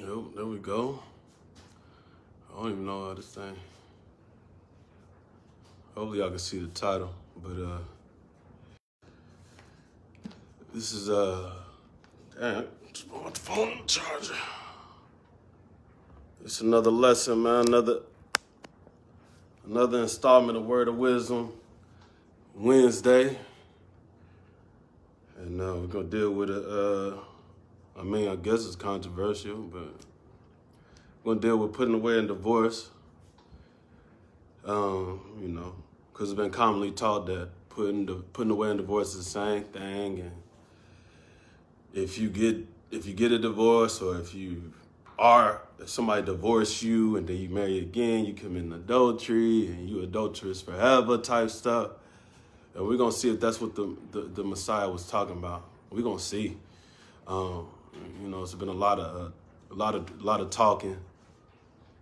Yep, there we go. I don't even know how this thing. Hopefully, y'all can see the title, but uh, this is uh, damn, phone charger. It's another lesson, man. Another another installment of Word of Wisdom Wednesday, and uh, we're gonna deal with a. Uh, I mean, I guess it's controversial, but we're gonna deal with putting away in divorce. Um, you know, because it's been commonly taught that putting the, putting away in divorce is the same thing, and if you get if you get a divorce or if you are if somebody divorce you and then you marry again, you commit adultery and you adulterous forever type stuff. And we're gonna see if that's what the the, the Messiah was talking about. We're gonna see. Um, you know, it's been a lot of uh, a lot of a lot of talking,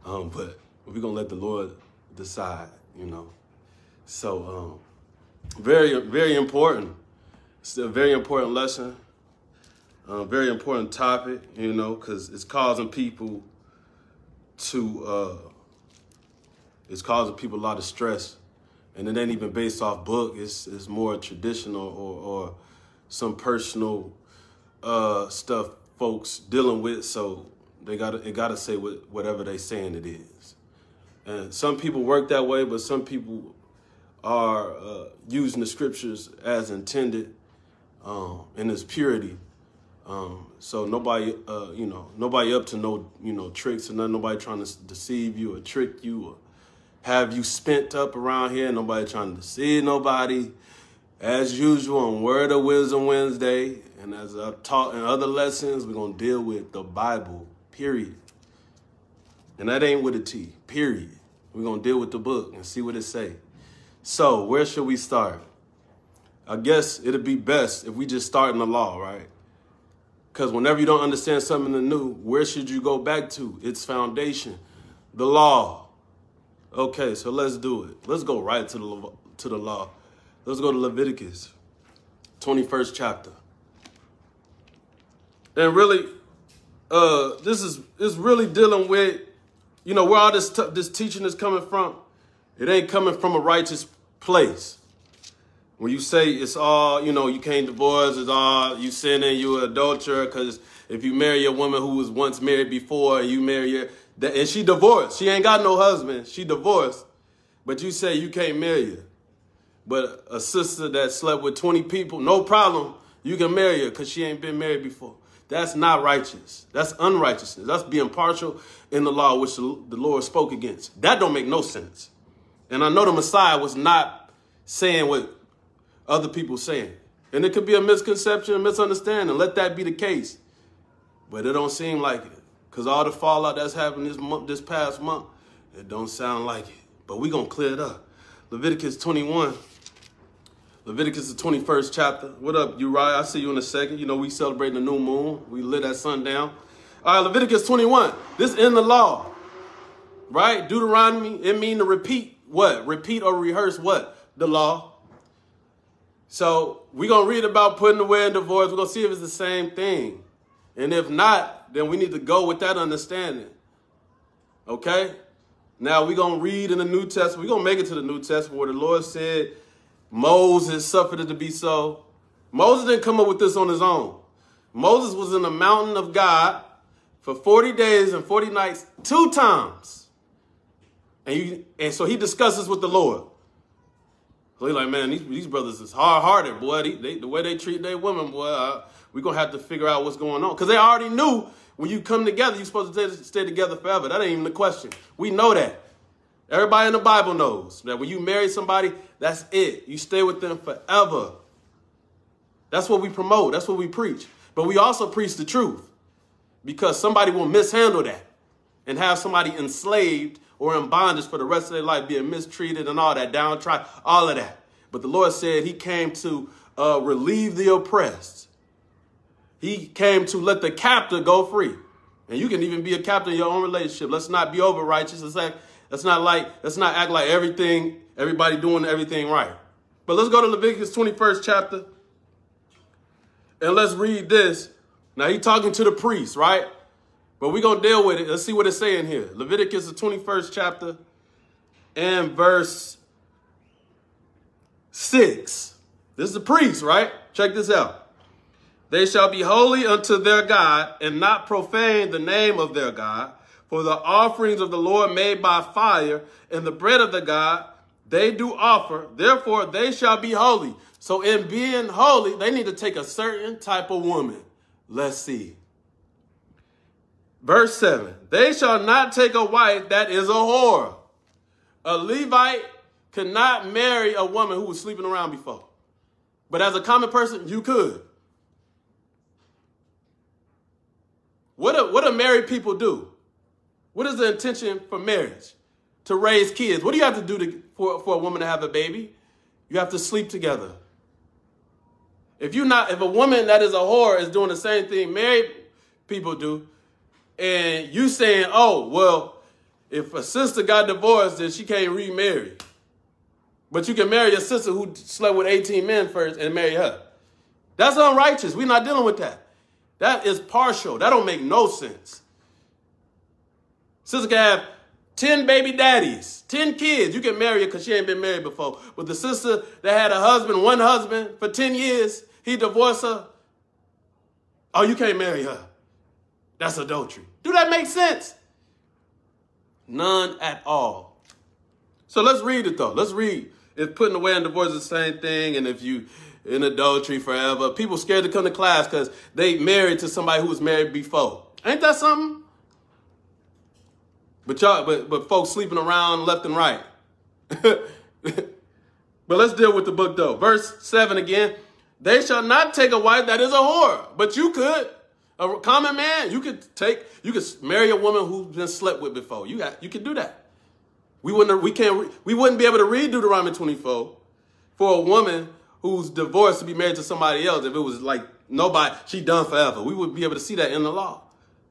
um, but we're gonna let the Lord decide. You know, so um, very very important. It's a very important lesson. Uh, very important topic. You know, because it's causing people to uh, it's causing people a lot of stress, and it ain't even based off book. It's it's more traditional or or some personal uh, stuff folks dealing with, so they got it got to say what, whatever they saying it is. And some people work that way, but some people are uh, using the scriptures as intended um, in its purity. Um, so nobody, uh, you know, nobody up to no, you know, tricks or nothing. Nobody trying to deceive you or trick you or have you spent up around here. Nobody trying to deceive nobody. As usual on Word of Wisdom Wednesday, and as I've taught in other lessons, we're going to deal with the Bible, period. And that ain't with a T, period. We're going to deal with the book and see what it say. So where should we start? I guess it'd be best if we just start in the law, right? Because whenever you don't understand something new, where should you go back to? Its foundation, the law. Okay, so let's do it. Let's go right to the to the law. Let's go to Leviticus, 21st chapter. And really, uh, this is is really dealing with, you know, where all this this teaching is coming from. It ain't coming from a righteous place. When you say it's all, you know, you can't divorce, it's all you sinning, you an adulterer, because if you marry a woman who was once married before, you marry her, and she divorced, she ain't got no husband, she divorced, but you say you can't marry her. But a sister that slept with 20 people, no problem. You can marry her because she ain't been married before. That's not righteous. That's unrighteousness. That's being partial in the law which the Lord spoke against. That don't make no sense. And I know the Messiah was not saying what other people saying. And it could be a misconception, a misunderstanding. Let that be the case. But it don't seem like it. Because all the fallout that's happened this month, this past month, it don't sound like it. But we going to clear it up. Leviticus 21, Leviticus, the 21st chapter. What up, Uriah? I see you in a second. You know, we celebrating the new moon. We lit at sundown. All right, Leviticus 21. This in the law, right? Deuteronomy, it mean to repeat what? Repeat or rehearse what? The law. So we're going to read about putting away in divorce. We're going to see if it's the same thing. And if not, then we need to go with that understanding. Okay? Now we're going to read in the New Testament. We're going to make it to the New Testament where the Lord said, Moses suffered it to be so. Moses didn't come up with this on his own. Moses was in the mountain of God for 40 days and 40 nights, two times. And, you, and so he discusses with the Lord. So he's like, man, these, these brothers is hard-hearted, boy. They, they, the way they treat their women, boy, we're going to have to figure out what's going on. Because they already knew when you come together, you're supposed to stay, stay together forever. That ain't even the question. We know that. Everybody in the Bible knows that when you marry somebody, that's it. You stay with them forever. That's what we promote. That's what we preach. But we also preach the truth because somebody will mishandle that and have somebody enslaved or in bondage for the rest of their life, being mistreated and all that, downtrodden, all of that. But the Lord said he came to uh, relieve the oppressed. He came to let the captive go free. And you can even be a captive in your own relationship. Let's not be over righteous. Let's act, let's not like, let's not act like everything Everybody doing everything right. But let's go to Leviticus 21st chapter. And let's read this. Now he talking to the priest, right? But we're going to deal with it. Let's see what it's saying here. Leviticus, the 21st chapter, and verse 6. This is the priest, right? Check this out. They shall be holy unto their God and not profane the name of their God. For the offerings of the Lord made by fire and the bread of the God they do offer. Therefore, they shall be holy. So in being holy, they need to take a certain type of woman. Let's see. Verse 7 They shall not take a wife that is a whore. A Levite cannot marry a woman who was sleeping around before. But as a common person, you could. What do, what do married people do? What is the intention for marriage? To raise kids. What do you have to do to, for, for a woman to have a baby? You have to sleep together. If you not, if a woman that is a whore is doing the same thing married people do, and you saying, oh, well, if a sister got divorced, then she can't remarry. But you can marry a sister who slept with 18 men first and marry her. That's unrighteous. We're not dealing with that. That is partial. That don't make no sense. Sister can have 10 baby daddies, 10 kids. You can marry her because she ain't been married before. But the sister that had a husband, one husband for 10 years, he divorced her. Oh, you can't marry her. That's adultery. Do that make sense? None at all. So let's read it though. Let's read. If putting away and divorce is the same thing, and if you in adultery forever, people scared to come to class because they married to somebody who was married before. Ain't that something? But y'all, but but folks sleeping around left and right. but let's deal with the book though. Verse seven again. They shall not take a wife that is a whore, but you could. A common man, you could take, you could marry a woman who's been slept with before. You got, you could do that. We wouldn't, we can't, we wouldn't be able to read Deuteronomy 24 for a woman who's divorced to be married to somebody else. If it was like nobody, she done forever. We would be able to see that in the law,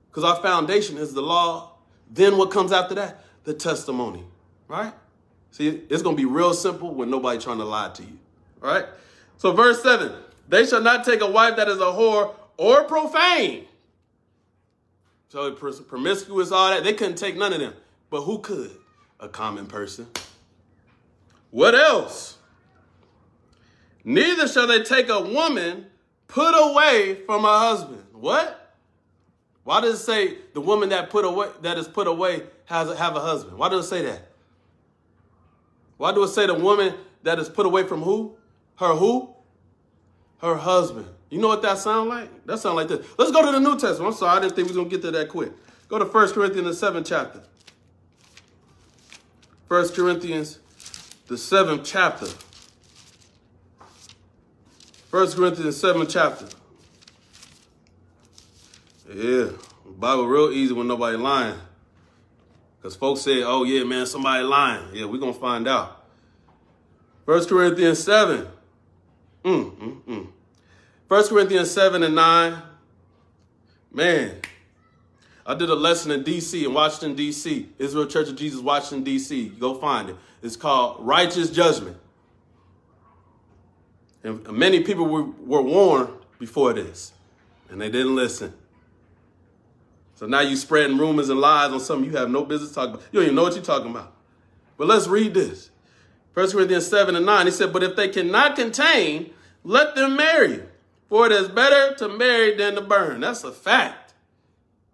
because our foundation is the law. Then what comes after that? The testimony, right? See, it's gonna be real simple when nobody trying to lie to you, right? So verse seven, they shall not take a wife that is a whore or profane. So promiscuous, all that. They couldn't take none of them. But who could? A common person. What else? Neither shall they take a woman put away from her husband. What? Why does it say the woman that put away that is put away has a, have a husband? Why does it say that? Why do it say the woman that is put away from who? Her who? Her husband. You know what that sound like? That sound like this. Let's go to the New Testament. I'm sorry, I didn't think we was going to get to that quick. Go to 1 Corinthians, the 7th chapter. 1 Corinthians, the 7th chapter. 1 Corinthians, the 7th chapter. Yeah, Bible real easy when nobody lying. Because folks say, oh yeah, man, somebody lying. Yeah, we're going to find out. 1 Corinthians 7. Mm, mm, mm. 1 Corinthians 7 and 9. Man, I did a lesson in D.C., in Washington, D.C., Israel Church of Jesus, Washington, D.C. Go find it. It's called Righteous Judgment. And many people were, were warned before this, and they didn't listen. So now you spreading rumors and lies on something you have no business talking about. You don't even know what you're talking about. But let's read this. 1 Corinthians 7 and 9, he said, But if they cannot contain, let them marry for it is better to marry than to burn. That's a fact.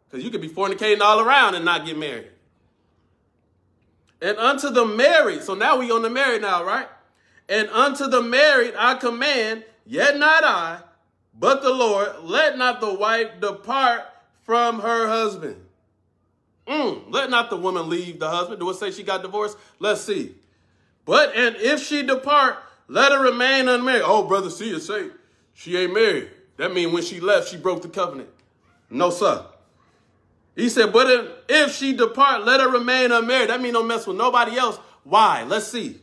Because you could be fornicating all around and not get married. And unto the married, so now we on the married now, right? And unto the married I command, yet not I, but the Lord, let not the wife depart from her husband. Mm, let not the woman leave the husband. Do it say she got divorced? Let's see. But and if she depart, let her remain unmarried. Oh, brother, see you say she ain't married. That means when she left, she broke the covenant. No, sir. He said, but if, she depart, let her remain unmarried. That means don't mess with nobody else. Why? Let's see.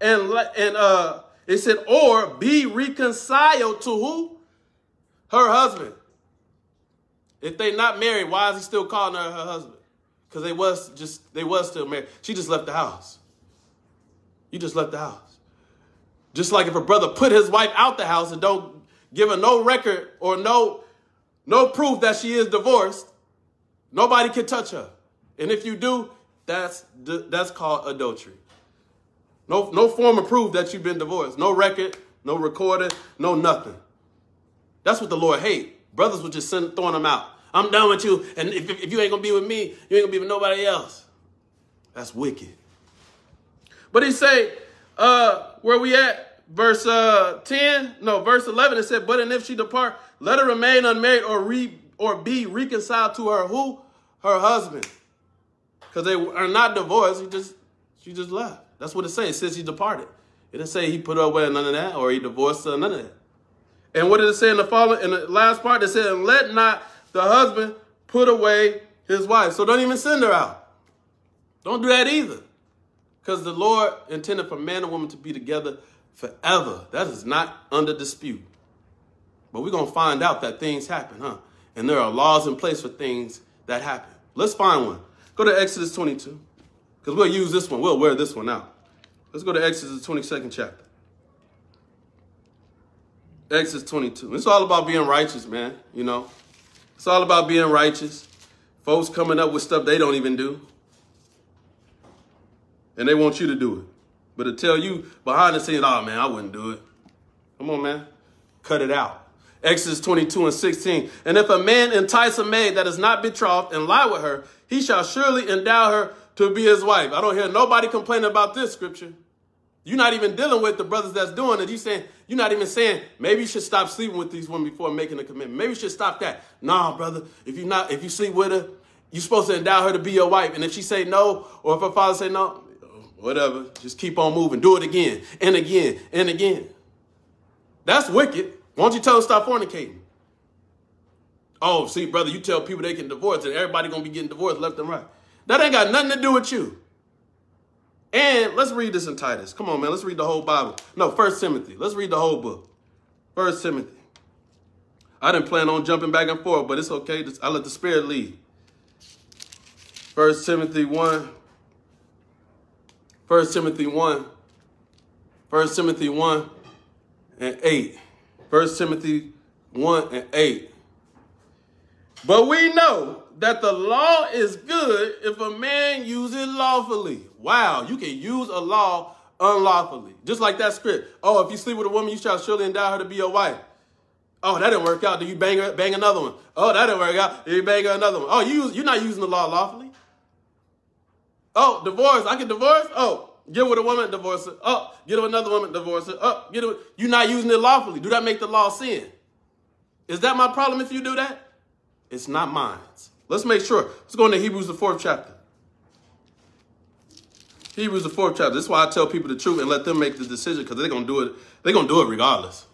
And, and uh, it said, or be reconciled to who? Her husband. If they not married, why is he still calling her her husband? Because they was just they was still married. She just left the house. You just left the house. Just like if a brother put his wife out the house and don't give her no record or no, no proof that she is divorced, Nobody can touch her. And if you do, that's that's called adultery. No, no form of proof that you've been divorced. No record, no recording, no nothing. That's what the Lord hate. Brothers were just send, throwing them out. I'm done with you, and if, if you ain't gonna be with me, you ain't gonna be with nobody else. That's wicked. But he say, uh, where we at? Verse uh, 10, no, verse 11, it said, but and if she depart, let her remain unmarried or re or be reconciled to her who? Her husband. Because they are not divorced, he just she just left. That's what it says. It says he departed. It didn't say he put her away none of that, or he divorced her, none of that. And what did it say in the following in the last part? It said, let not the husband put away his wife. So don't even send her out. Don't do that either. Because the Lord intended for man and woman to be together forever. That is not under dispute. But we're going to find out that things happen, huh? And there are laws in place for things that happen. Let's find one. Go to Exodus 22. Because we'll use this one. We'll wear this one out. Let's go to Exodus 22nd chapter. Exodus 22. It's all about being righteous, man. You know, it's all about being righteous. Folks coming up with stuff they don't even do. And they want you to do it. But to tell you behind the scenes, oh man, I wouldn't do it. Come on, man. Cut it out. Exodus 22 and 16. And if a man entice a maid that is not betrothed and lie with her, he shall surely endow her to be his wife. I don't hear nobody complaining about this scripture. You're not even dealing with the brothers that's doing it. You saying you're not even saying maybe you should stop sleeping with these women before making a commitment. Maybe you should stop that. Nah, brother. If you not if you sleep with her, you're supposed to endow her to be your wife. And if she say no, or if her father say no, whatever, just keep on moving. Do it again and again and again. That's wicked. Why don't you tell them stop fornicating? Oh, see, brother, you tell people they can divorce and everybody gonna be getting divorced left and right. That ain't got nothing to do with you. And let's read this in Titus. Come on, man. Let's read the whole Bible. No, First Timothy. Let's read the whole book. First Timothy. I didn't plan on jumping back and forth, but it's okay. I let the Spirit lead. First Timothy 1. First Timothy 1. First Timothy 1 and 8. First Timothy 1 and 8. But we know that the law is good if a man use it lawfully. Wow, you can use a law unlawfully. Just like that script. Oh, if you sleep with a woman, you shall surely endow her to be your wife. Oh, that didn't work out. Do you bang her, bang another one? Oh, that didn't work out. Do you bang her another one? Oh, you you're not using the law lawfully. Oh, divorce. I can divorce. Oh, get with a woman, divorce her. Oh, get with another woman, divorce her. Oh, get with. You're not using it lawfully. Do that make the law sin? Is that my problem if you do that? It's not mine. Let's make sure. Let's go into Hebrews, the fourth chapter. Hebrews, the fourth chapter. This is why I tell people the truth and let them make the decision because they're to do it. They're to do it regardless.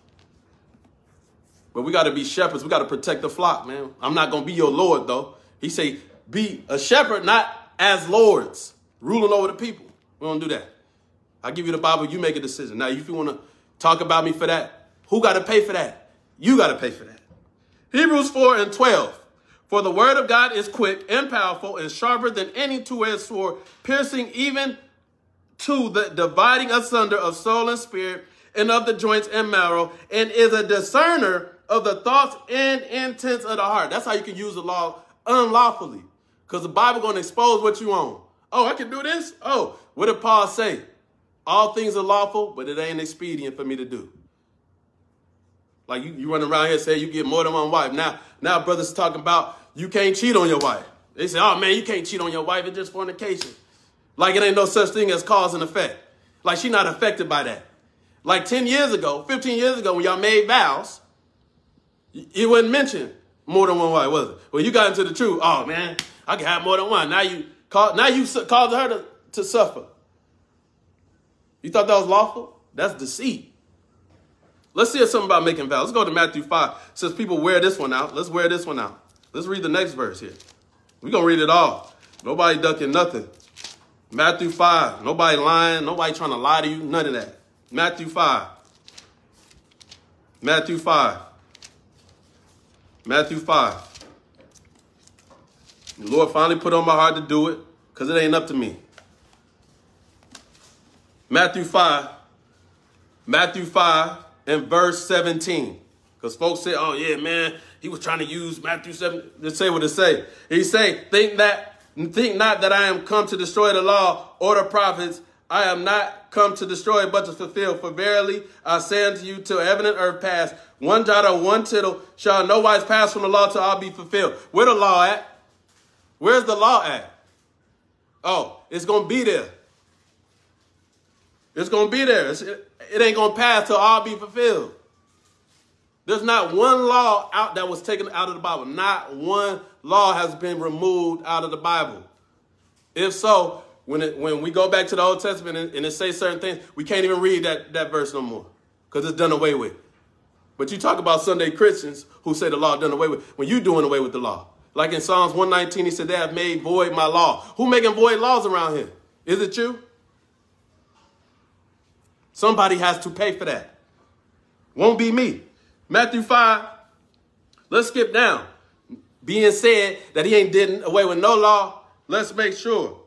But we got to be shepherds. We got to protect the flock, man. I'm not to be your Lord, though. He say, be a shepherd, not as lords, ruling over the people. We don't do that. I give you the Bible. You make a decision. Now, if you want to talk about me for that, who got to pay for that? You got to pay for that. Hebrews 4 and 12. For the word of God is quick and powerful and sharper than any two-edged sword, piercing even to the dividing asunder of soul and spirit and of the joints and marrow, and is a discerner of the thoughts and intents of the heart. That's how you can use the law unlawfully. Because the Bible going to expose what you own. Oh, I can do this? Oh, what did Paul say? All things are lawful, but it ain't expedient for me to do. Like you, you run around here say you get more than one wife. Now, now brothers talking about you can't cheat on your wife. They say, oh man, you can't cheat on your wife. It's just fornication. Like it ain't no such thing as cause and effect. Like she not affected by that. Like 10 years ago, 15 years ago, when y'all made vows, it wasn't mentioned more than one wife, was it? When you got into the truth, oh man, I can have more than one. Now you call, now you caused her to, to suffer. You thought that was lawful? That's deceit. Let's see something about making vows. Let's go to Matthew 5. Since people wear this one out, let's wear this one out. Let's read the next verse here. We're going to read it all. Nobody ducking nothing. Matthew 5. Nobody lying. Nobody trying to lie to you. None of that. Matthew 5. Matthew 5. Matthew 5. The Lord finally put on my heart to do it because it ain't up to me. Matthew 5. Matthew 5 and verse 17. Because folks say, oh yeah, man, he was trying to use Matthew 7 to say what it say. He say, think that think not that I am come to destroy the law or the prophets. I am not come to destroy but to fulfill. For verily I say unto you, till heaven and earth pass, one jot or one tittle shall no wise pass from the law till all be fulfilled. Where the law at? Where's the law at? Oh, it's going to be there. It's going to be there. It's, it, it ain't going to pass till all be fulfilled. There's not one law out that was taken out of the Bible. Not one law has been removed out of the Bible. If so, when it, when we go back to the Old Testament and, and it says certain things, we can't even read that, that verse no more because it's done away with. But you talk about Sunday Christians who say the law done away with when you doing away with the law. Like in Psalms 119, he said, they have made void my law. Who making void laws around here? Is it you? Somebody has to pay for that. Won't be me. Matthew 5, let's skip down. Being said that he ain't did away with no law, let's make sure.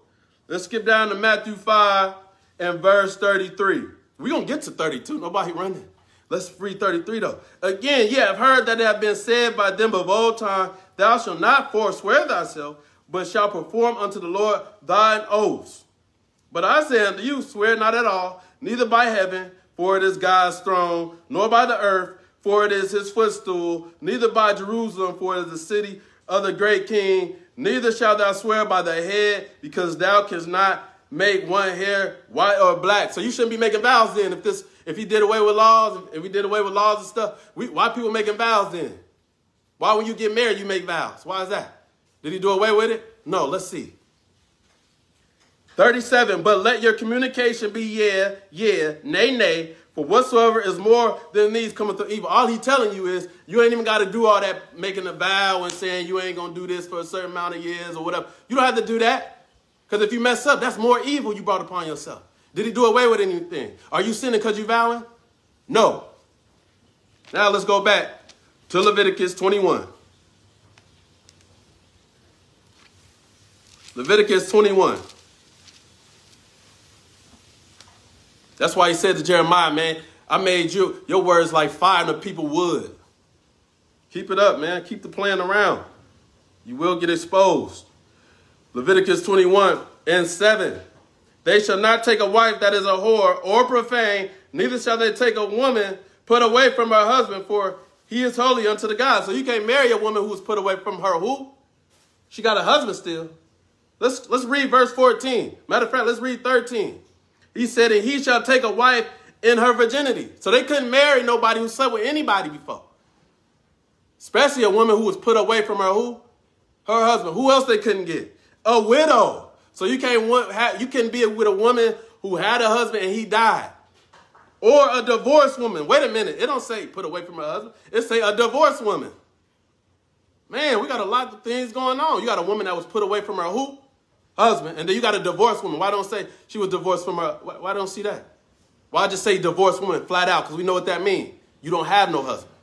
Let's skip down to Matthew 5 and verse 33. We're going to get to 32. Nobody running. Let's read 33 though. Again, ye have heard that it have been said by them of old time, thou shalt not forswear thyself, but shalt perform unto the Lord thine oaths. But I say unto you, swear not at all, neither by heaven, for it is God's throne, nor by the earth, for it is his footstool, neither by Jerusalem, for it is the city of the great king. Neither shalt thou swear by the head, because thou canst not make one hair white or black. So you shouldn't be making vows then. If this, if he did away with laws, if we did away with laws and stuff, we, why people making vows then? Why when you get married you make vows? Why is that? Did he do away with it? No. Let's see. 37, but let your communication be yeah, yeah, nay, nay, for whatsoever is more than these cometh to evil. All he telling you is you ain't even got to do all that making a vow and saying you ain't going to do this for a certain amount of years or whatever. You don't have to do that. Because if you mess up, that's more evil you brought upon yourself. Did he do away with anything? Are you sinning because you're vowing? No. Now let's go back to Leviticus 21. Leviticus 21. That's why he said to Jeremiah, man, I made you, your words like fire and the people would. Keep it up, man. Keep the plan around. You will get exposed. Leviticus 21 and 7. They shall not take a wife that is a whore or profane, neither shall they take a woman put away from her husband, for he is holy unto the God. So you can't marry a woman who was put away from her who? She got a husband still. Let's, let's read verse 14. Matter of fact, let's read 13. He said, and he shall take a wife in her virginity. So they couldn't marry nobody who slept with anybody before. Especially a woman who was put away from her who? Her husband. Who else they couldn't get? A widow. So you can't want, you can be with a woman who had a husband and he died. Or a divorced woman. Wait a minute. It don't say put away from her husband. It say a divorced woman. Man, we got a lot of things going on. You got a woman that was put away from her who? Husband, and then you got a divorced woman. Why don't say she was divorced from her? Why, why don't see that? Why just say divorced woman flat out? Because we know what that means. You don't have no husband.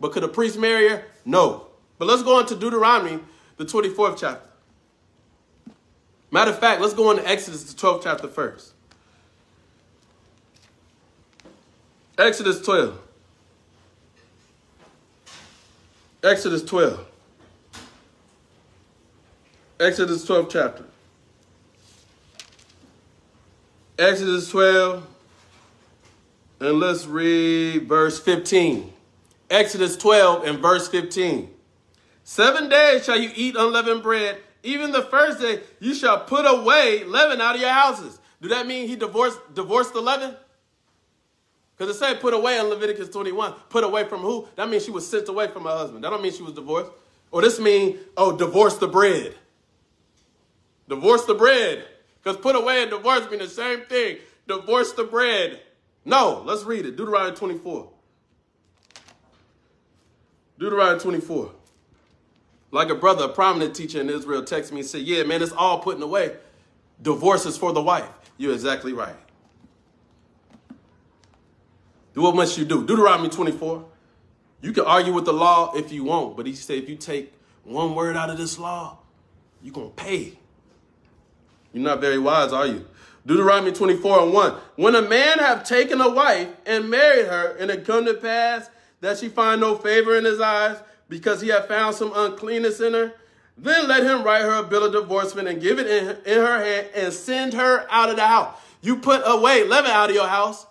But could a priest marry her? No. But let's go into Deuteronomy, the 24th chapter. Matter of fact, let's go into Exodus, the 12th chapter first. Exodus 12. Exodus 12. Exodus 12 chapter. Exodus 12, and let's read verse 15. Exodus 12 and verse 15. Seven days shall you eat unleavened bread. Even the first day you shall put away leaven out of your houses. Do that mean he divorced divorced the leaven? Because it said put away in Leviticus 21. Put away from who? That means she was sent away from her husband. That don't mean she was divorced. Or this mean, oh, divorce the bread. Divorce the bread. Because put away and divorce mean the same thing. Divorce the bread. No, let's read it. Deuteronomy 24. Deuteronomy 24. Like a brother, a prominent teacher in Israel texted me and said, yeah, man, it's all putting away. Divorce is for the wife. You're exactly right. Do what must you do? Deuteronomy 24. You can argue with the law if you want, but he said if you take one word out of this law, you're going to pay. You're not very wise, are you? Deuteronomy 24 and 1. When a man have taken a wife and married her, and it come to pass that she find no favor in his eyes because he have found some uncleanness in her, then let him write her a bill of divorcement and give it in, in her hand and send her out of the house. You put away leaven out of your house.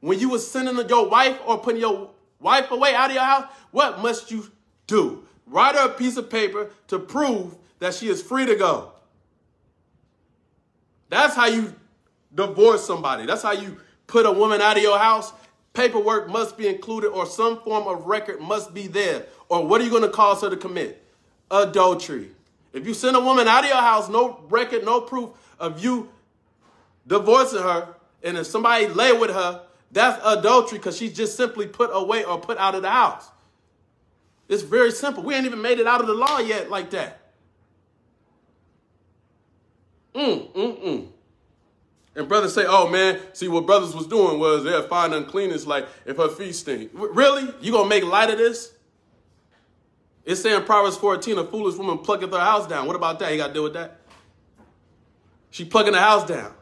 When you was sending your wife or putting your wife away out of your house, what must you do? Write her a piece of paper to prove that she is free to go. That's how you divorce somebody. That's how you put a woman out of your house. Paperwork must be included or some form of record must be there. Or what are you going to cause her to commit? Adultery. If you send a woman out of your house, no record, no proof of you divorcing her, and if somebody lay with her, that's adultery because she's just simply put away or put out of the house. It's very simple. We ain't even made it out of the law yet like that. Mm, mm, mm. And brothers say, oh man, see what brothers was doing was they'll find uncleanness like if her feet stink. Really? You gonna make light of this? It's saying Proverbs 14, a foolish woman plucketh her house down. What about that? You got to deal with that? She plucking the house down.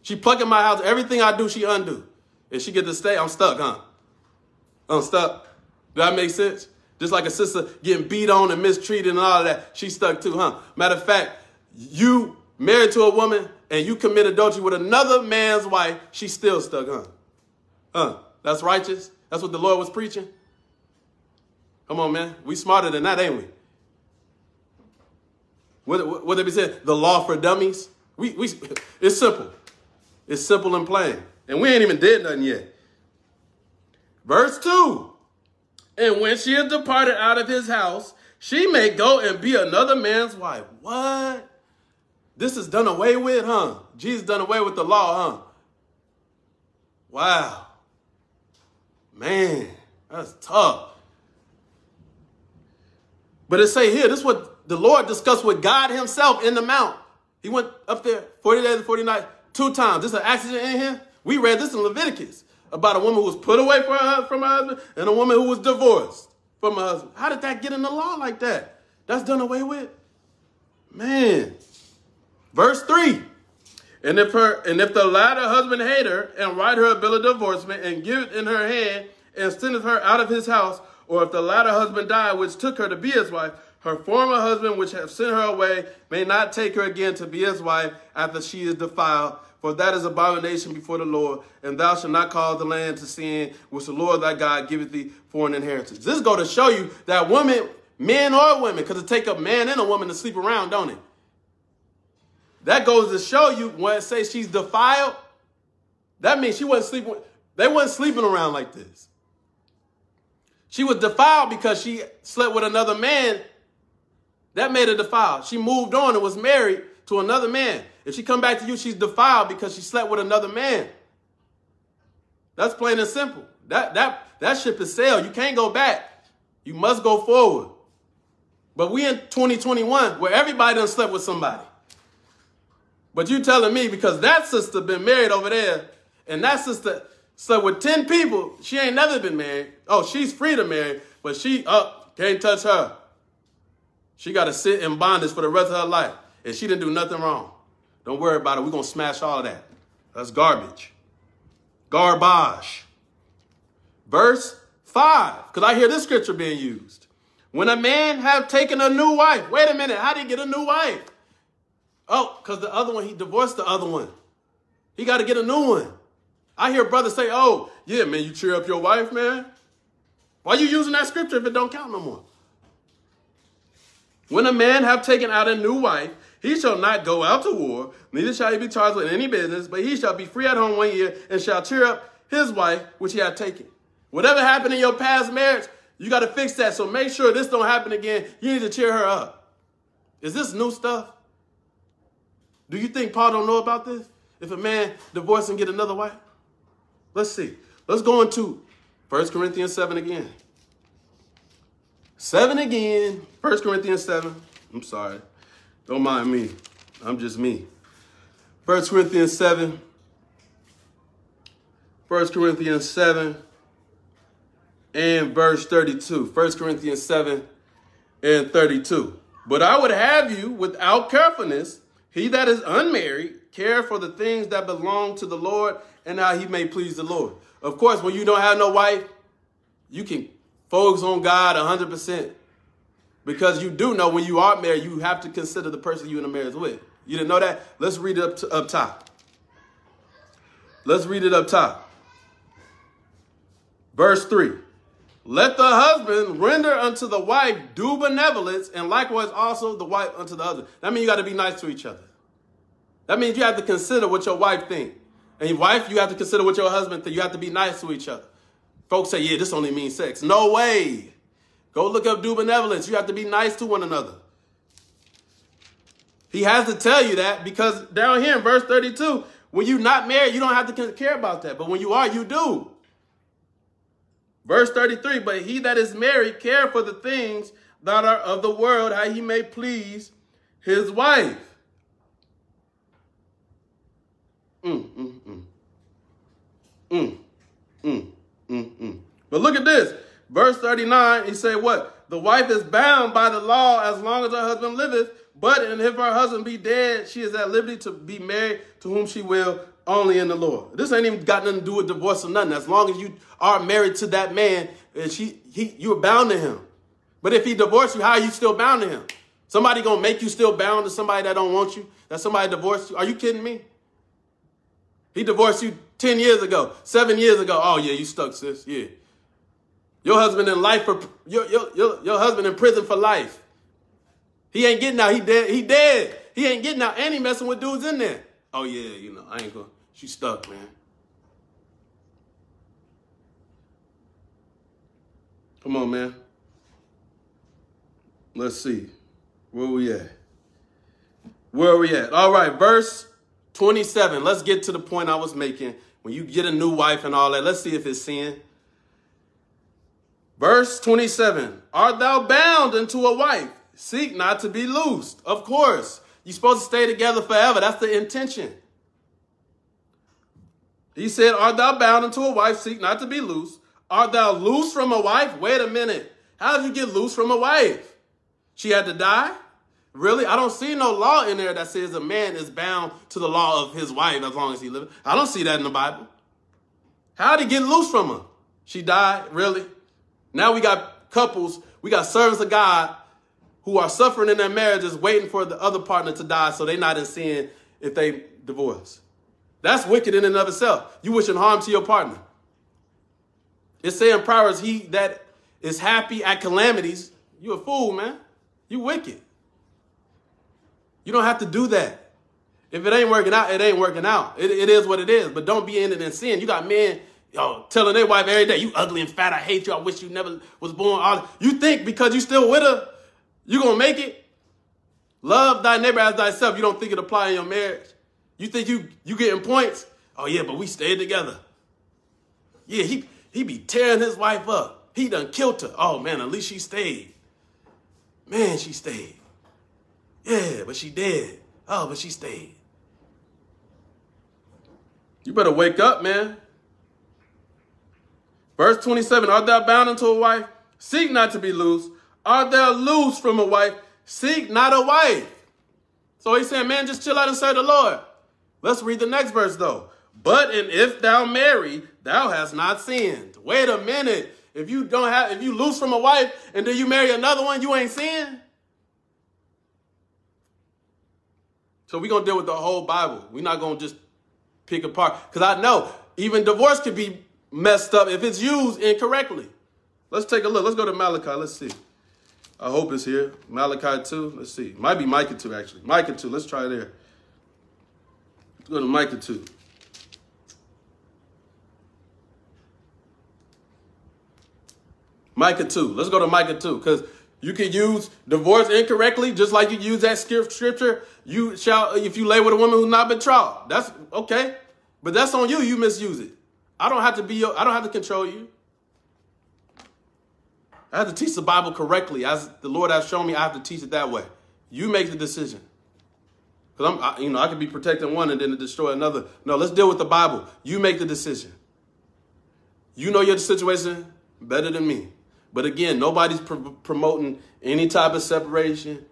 She plucking my house. Everything I do, she undo. If she get to stay, I'm stuck, huh? I'm stuck. Does that make sense? Just like a sister getting beat on and mistreated and all of that, she's stuck too, huh? Matter of fact, you married to a woman and you commit adultery with another man's wife, she's still stuck, huh? Huh? That's righteous? That's what the Lord was preaching? Come on, man. We smarter than that, ain't we? What, what, they be saying? The law for dummies? We, we, it's simple. It's simple and plain. And we ain't even did nothing yet. Verse 2. And when she is departed out of his house, she may go and be another man's wife. What? This is done away with, huh? Jesus done away with the law, huh? Wow. Man, that's tough. But it say here, this is what the Lord discussed with God himself in the mount. He went up there 40 days and 40 nights two times. This is an accident in here. We read this in Leviticus about a woman who was put away from her, from her husband and a woman who was divorced from her husband. How did that get in the law like that? That's done away with. Man. Verse 3. And if her and if the latter husband hate her and write her a bill of divorcement and give it in her hand and sendeth her out of his house, or if the latter husband die, which took her to be his wife, her former husband, which have sent her away, may not take her again to be his wife after she is defiled. For that is abomination before the Lord, and thou shalt not cause the land to sin, which the Lord thy God giveth thee for an inheritance. This go to show you that women, men or women, because it take a man and a woman to sleep around, don't it? That goes to show you when it says she's defiled, that means she wasn't sleeping, they wasn't sleeping around like this. She was defiled because she slept with another man. That made her defiled. She moved on and was married to another man. If she come back to you, she's defiled because she slept with another man. That's plain and simple. That that that ship is sailed. You can't go back. You must go forward. But we in 2021 where everybody done slept with somebody. But you telling me because that sister been married over there and that sister so with 10 people, she ain't never been married. Oh, she's free to marry, but she up, oh, can't touch her. She got to sit in bondage for the rest of her life. And she didn't do nothing wrong. Don't worry about it. We're going to smash all of that. That's garbage. Garbage. Verse 5, because I hear this scripture being used. When a man have taken a new wife. Wait a minute. How did he get a new wife? Oh, because the other one, he divorced the other one. He got to get a new one. I hear brothers say, oh, yeah, man, you cheer up your wife, man. Why you using that scripture if it don't count no more? When a man have taken out a new wife, he shall not go out to war, neither shall he be charged with any business, but he shall be free at home one year and shall cheer up his wife, which he had taken. Whatever happened in your past marriage, you got to fix that. So make sure this don't happen again. You need to cheer her up. Is this new stuff? Do you think Paul don't know about this? If a man divorce and get another wife? Let's see. Let's go into 1 Corinthians 7 again. 7 again. 1 Corinthians 7. I'm sorry. Don't mind me. I'm just me. 1 Corinthians 7. 1 Corinthians 7 and verse 32. 1 Corinthians 7 and 32. But I would have you without carefulness, he that is unmarried, care for the things that belong to the Lord and how he may please the Lord. Of course, when you don't have no wife, you can Focus on God 100%. Because you do know when you are married, you have to consider the person you're in a marriage with. You didn't know that? Let's read it up, to, up top. Let's read it up top. Verse 3. Let the husband render unto the wife due benevolence, and likewise also the wife unto the husband. That means you got to be nice to each other. That means you have to consider what your wife think. And your wife, you have to consider what your husband think. You have to be nice to each other. Folks say, yeah, this only means sex. No way. Go look up due benevolence. You have to be nice to one another. He has to tell you that because down here in verse 32, when you're not married, you don't have to care about that. But when you are, you do. Verse 33, but he that is married care for the things that are of the world, how he may please his wife. Mm, mm, mm. Mm, mm, mm, mm. But look at this. Verse 39, he say what? The wife is bound by the law as long as her husband liveth, but and if her husband be dead, she is at liberty to be married to whom she will, only in the Lord. This ain't even got nothing to do with divorce or nothing. As long as you are married to that man, she he you're bound to him. But if he divorced you, how are you still bound to him? Somebody gonna make you still bound to somebody that don't want you? That somebody divorced you? Are you kidding me? He divorced you 10 years ago, seven years ago. Oh yeah, you stuck, sis. Yeah. Your husband in life for your, your, your, your husband in prison for life. He ain't getting out. He dead. He dead. He ain't getting out. And he messing with dudes in there. Oh yeah, you know, I ain't gonna, She stuck, man. Come on, man. Let's see. Where we at? Where we at? All right, verse 27. Let's get to the point I was making. When you get a new wife and all that, let's see if it's sin. Verse 27 Art thou bound unto a wife? Seek not to be loosed. Of course. You're supposed to stay together forever. That's the intention. He said, Art thou bound unto a wife? Seek not to be loose. Art thou loose from a wife? Wait a minute. How did you get loose from a wife? She had to die? Really? I don't see no law in there that says a man is bound to the law of his wife as long as he lives. I don't see that in the Bible. How did he get loose from her? She died? Really? Now we got couples, we got servants of God who are suffering in their marriages, waiting for the other partner to die so they're not in sin if they divorce. That's wicked in and of itself. You wishing harm to your partner. It's saying Proverbs, he that is happy at calamities, you a fool, man. You wicked. You don't have to do that. If it ain't working out, it ain't working out. It, it is what it is. But don't be in it in sin. You got men yo, telling their wife every day, you ugly and fat, I hate you, I wish you never was born. You think because you still with her, you gonna make it? Love thy neighbor as thyself. You don't think it apply in your marriage? You think you you getting points? Oh yeah, but we stayed together. Yeah, he he be tearing his wife up. He done killed her. Oh man, at least she stayed. Man, she stayed. Yeah, but she dead. Oh, but she stayed. You better wake up, man. Verse 27, Art thou bound unto a wife? Seek not to be loose. Art thou loose from a wife? Seek not a wife. So he's saying, man, just chill out and serve the Lord. Let's read the next verse though. But and if thou marry, thou hast not sinned. Wait a minute. If you don't have, if you loose from a wife and then you marry another one, you ain't sinned. So we're gonna deal with the whole Bible. We're not gonna just pick apart. Because I know even divorce could be messed up if it's used incorrectly. Let's take a look. Let's go to Malachi. Let's see. I hope it's here. Malachi 2. Let's see. Might be Micah 2, actually. Micah 2. Let's try there. Let's go to Micah 2. Micah 2. Let's go to Micah 2 because you can use divorce incorrectly just like you use that scripture. You shall, if you lay with a woman who's not betrothed. That's okay. But that's on you. You misuse it. I don't have to be your, I don't have to control you. I have to teach the Bible correctly. As the Lord has shown me, I have to teach it that way. You make the decision. Because I'm, I, you know, I could be protecting one and then destroy another. No, let's deal with the Bible. You make the decision. You know your situation better than me. But again, nobody's pr promoting any type of separation.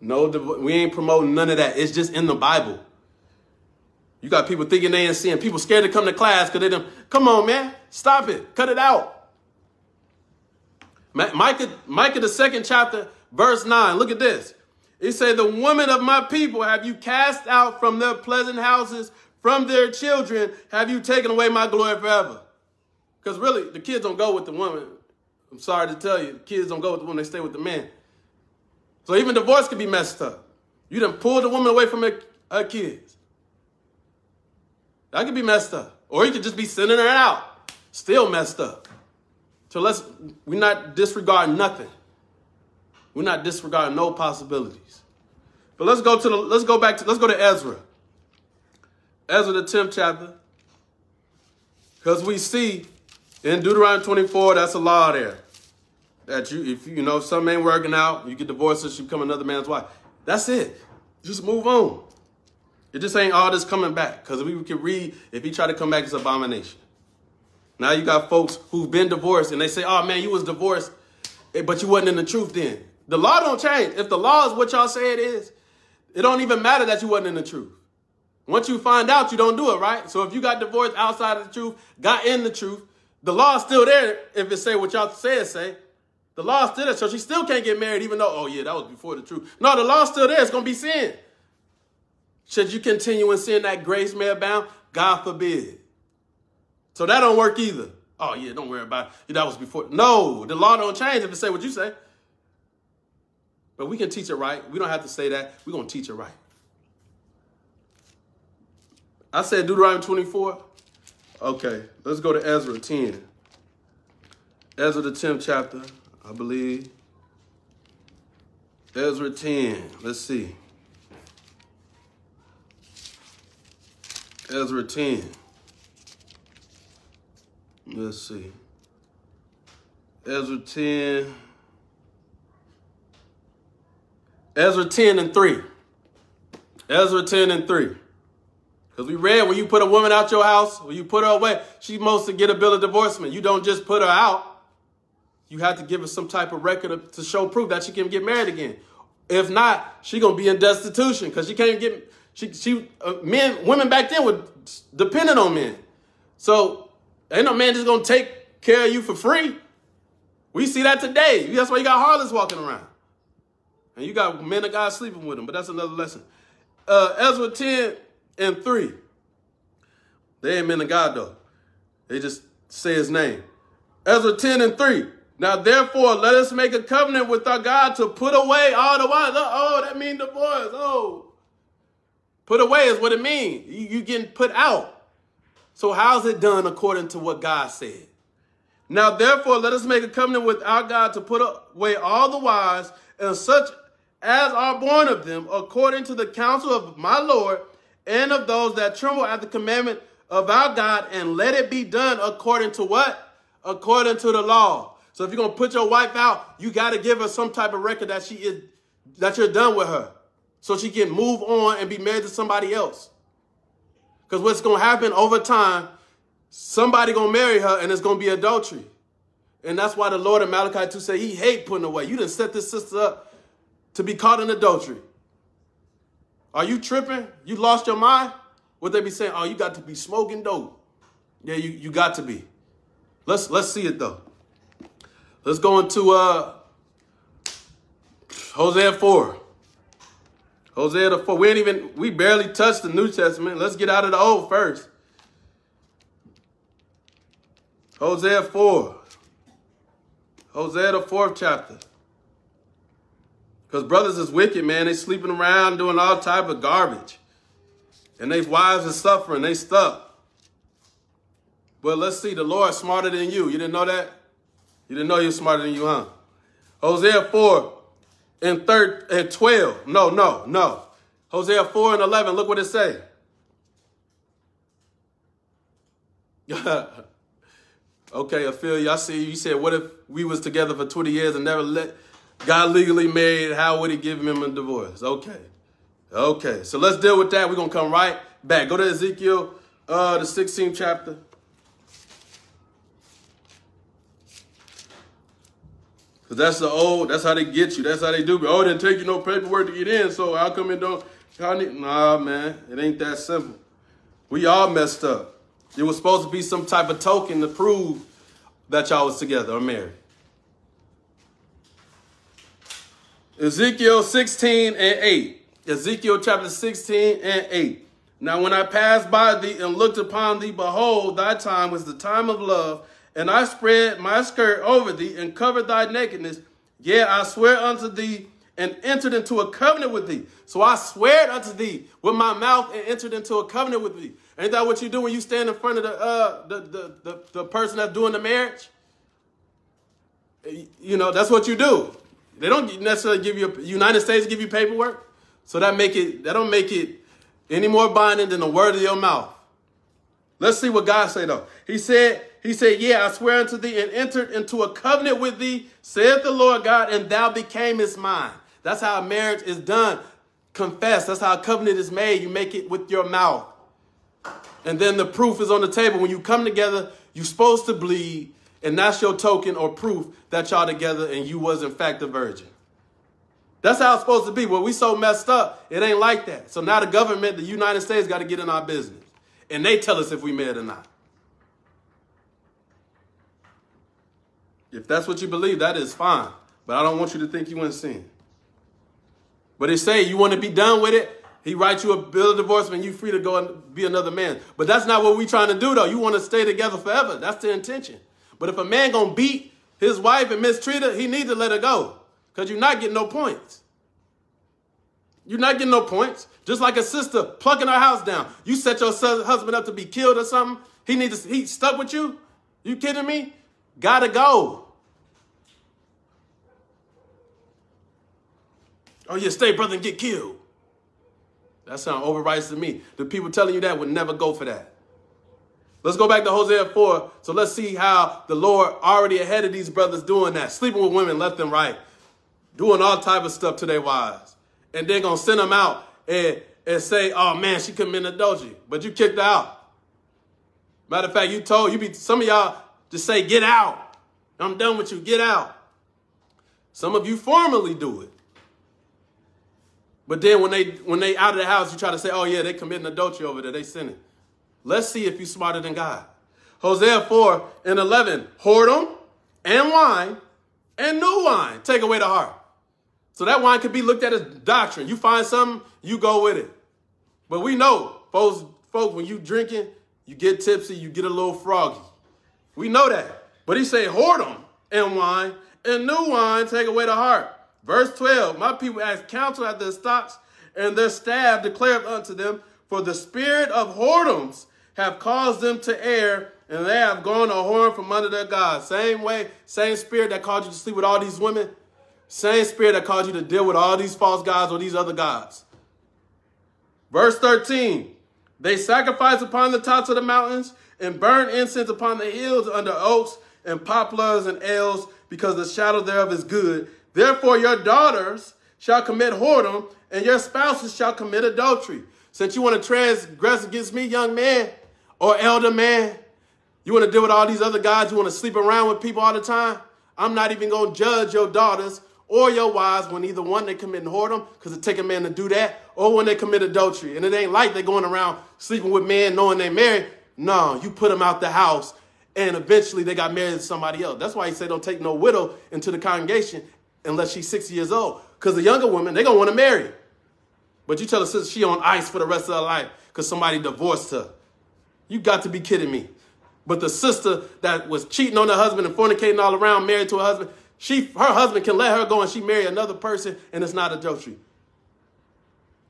No, we ain't promoting none of that. It's just in the Bible. You got people thinking they ain't seeing. People scared to come to class because they don't. Come on, man. Stop it. Cut it out. Micah, Micah, the second chapter, verse 9. Look at this. It said, The women of my people have you cast out from their pleasant houses, from their children have you taken away my glory forever. Because really, the kids don't go with the woman. I'm sorry to tell you, the kids don't go with the woman, they stay with the man. So even divorce can be messed up. You done pulled the woman away from her, her kids. That could be messed up. Or you could just be sending her out, still messed up. So let's, we're not disregarding nothing. We're not disregarding no possibilities. But let's go to the, let's go back to, let's go to Ezra. Ezra, the 10th chapter. Because we see in Deuteronomy 24, that's a law there. That you, if you know, some ain't working out, you get divorced she become another man's wife. That's it. Just move on. It just ain't all this coming back. Because if we can read, if he try to come back, it's abomination. Now you got folks who've been divorced and they say, oh man, you was divorced, eh, but you wasn't in the truth then. The law don't change. If the law is what y'all say it is, it don't even matter that you wasn't in the truth. Once you find out, you don't do it, right? So if you got divorced outside of the truth, got in the truth, the law is still there if it say what y'all say it say. The law is still there, so she still can't get married even though, oh yeah, that was before the truth. No, the law's still there. It's going to be sin. Should you continue in sin that grace may abound? God forbid. So that don't work either. Oh yeah, don't worry about it. That was before. No, the law don't change if it say what you say. But we can teach it right. We don't have to say that. We're going to teach it right. I said Deuteronomy 24. Okay, let's go to Ezra 10. Ezra, the 10th chapter, I believe. Ezra 10. Let's see. Ezra 10. Let's see. Ezra 10. Ezra 10 and 3. Ezra 10 and 3. Because we read when you put a woman out your house, when you put her away, she must get a bill of divorcement. You don't just put her out. You have to give her some type of record to show proof that she can get married again. If not, she gonna be in destitution because she can't get she she uh, men women back then were dependent on men. So ain't no man just gonna take care of you for free. We see that today. That's why you got harlots walking around. And you got men of God sleeping with them, but that's another lesson. Uh, Ezra 10 and 3. They ain't men of God, though. They just say his name. Ezra 10 and 3. Now, therefore, let us make a covenant with our God to put away all the wives. Oh, that means divorce. Oh. Put away is what it means. You, you getting put out. So how's it done according to what God said? Now, therefore, let us make a covenant with our God to put away all the wives and such as are born of them, according to the counsel of my Lord and of those that tremble at the commandment of our God, and let it be done according to what? According to the law. So if you're gonna put your wife out, you gotta give her some type of record that she is that you're done with her. So she can move on and be married to somebody else. Because what's gonna happen over time, somebody gonna marry her and it's gonna be adultery. And that's why the Lord in Malachi 2 say he hate putting away. You didn't set this sister up to be caught in adultery. Are you tripping? You lost your mind? Would they be saying, oh, you got to be smoking dope? Yeah, you, you got to be. Let's let's see it though. Let's go into uh Hosea 4. Hosea the 4. We ain't even, we barely touched the New Testament. Let's get out of the old first. Hosea 4. Hosea the fourth chapter. Because brothers is wicked, man. They sleeping around doing all type of garbage. And they wives are suffering. They stuck. But let's see, the Lord smarter than you. You didn't know that? You didn't know you're smarter than you, huh? Hosea 4 and, third, and 12. No, no, no. Hosea 4 and 11. Look what it say. okay, Ophelia, I see you said, what if we was together for 20 years and never let got legally married, how would he give him a divorce? Okay. Okay. So let's deal with that. We're going to come right back. Go to Ezekiel, uh, the 16th chapter. Because that's the old, that's how they get you. That's how they do. Oh, it didn't take you no paperwork to get in, so how come it don't? How need, nah, man, it ain't that simple. We all messed up. It was supposed to be some type of token to prove that y'all was together or married. Ezekiel 16 and 8. Ezekiel chapter 16 and 8. Now when I passed by thee and looked upon thee, behold, thy time was the time of love, and I spread my skirt over thee and covered thy nakedness. Yea, I swear unto thee and entered into a covenant with thee. So I swear unto thee with my mouth and entered into a covenant with thee. Ain't that what you do when you stand in front of the uh the the the, the person that's doing the marriage? You know, that's what you do. They don't necessarily give you United States give you paperwork. So that make it that don't make it any more binding than the word of your mouth. Let's see what God say though. He said, He said, Yeah, I swear unto thee and entered into a covenant with thee, saith the Lord God, and thou becamest mine. That's how marriage is done. Confess. That's how a covenant is made. You make it with your mouth. And then the proof is on the table. When you come together, you're supposed to bleed, and that's your token or proof that y'all together and you was in fact a virgin. That's how it's supposed to be. Well, we so messed up, it ain't like that. So now the government, the United States, got to get in our business. And they tell us if we married or not. If that's what you believe, that is fine. But I don't want you to think you went sin. But they say you want to be done with it. He writes you a bill of divorcement, you free to go and be another man. But that's not what we trying to do, though. You want to stay together forever. That's the intention. But if a man gonna beat his wife and mistreat her, he needs to let her go. Because you're not getting no points. You're not getting no points. Just like a sister plucking her house down. You set your husband up to be killed or something. He needs to, he stuck with you? You kidding me? Gotta go. Oh, yeah, stay, brother, and get killed. That sounds overrides to me. The people telling you that would never go for that. Let's go back to Hosea 4. So let's see how the Lord already ahead of these brothers doing that. Sleeping with women left and right. Doing all type of stuff to their wives. And they're going to send them out and, and say, oh, man, she committed adultery. But you kicked her out. Matter of fact, you told, you be some of y'all just say, get out. I'm done with you. Get out. Some of you formally do it. But then when they when they out of the house, you try to say, oh yeah, they committing adultery over there. They sinning. Let's see if you're smarter than God. Hosea 4 and 11, whoredom and wine and new wine take away the heart. So that wine could be looked at as doctrine. You find something, you go with it. But we know, folks, folks, when you drinking, you get tipsy, you get a little froggy. We know that. But he say whoredom and wine and new wine take away the heart. Verse 12, my people ask counsel at their stocks, and their staff declared unto them, for the spirit of whoredoms have caused them to err, and they have gone a whoring from under their God. Same way, same spirit that caused you to sleep with all these women, same spirit that caused you to deal with all these false gods or these other gods. Verse 13, they sacrifice upon the tops of the mountains and burn incense upon the hills under oaks and poplars and elms, because the shadow thereof is good. Therefore, your daughters shall commit whoredom, and your spouses shall commit adultery. Since you want to transgress against me, young man or elder man, you want to deal with all these other guys you want to sleep around with people all the time, I'm not even going to judge your daughters or your wives when either one they commit whoredom, because it take a man to do that, or when they commit adultery. And it ain't like they're going around sleeping with men knowing they married. No, you put them out the house, and eventually they got married to somebody else. That's why he said don't take no widow into the congregation unless she's 60 years old. Because the younger women, they're going to want to marry. But you tell her sister she on ice for the rest of her life because somebody divorced her. You got to be kidding me. But the sister that was cheating on her husband and fornicating all around, married to her husband, she, her husband can let her go and she marry another person and it's not adultery.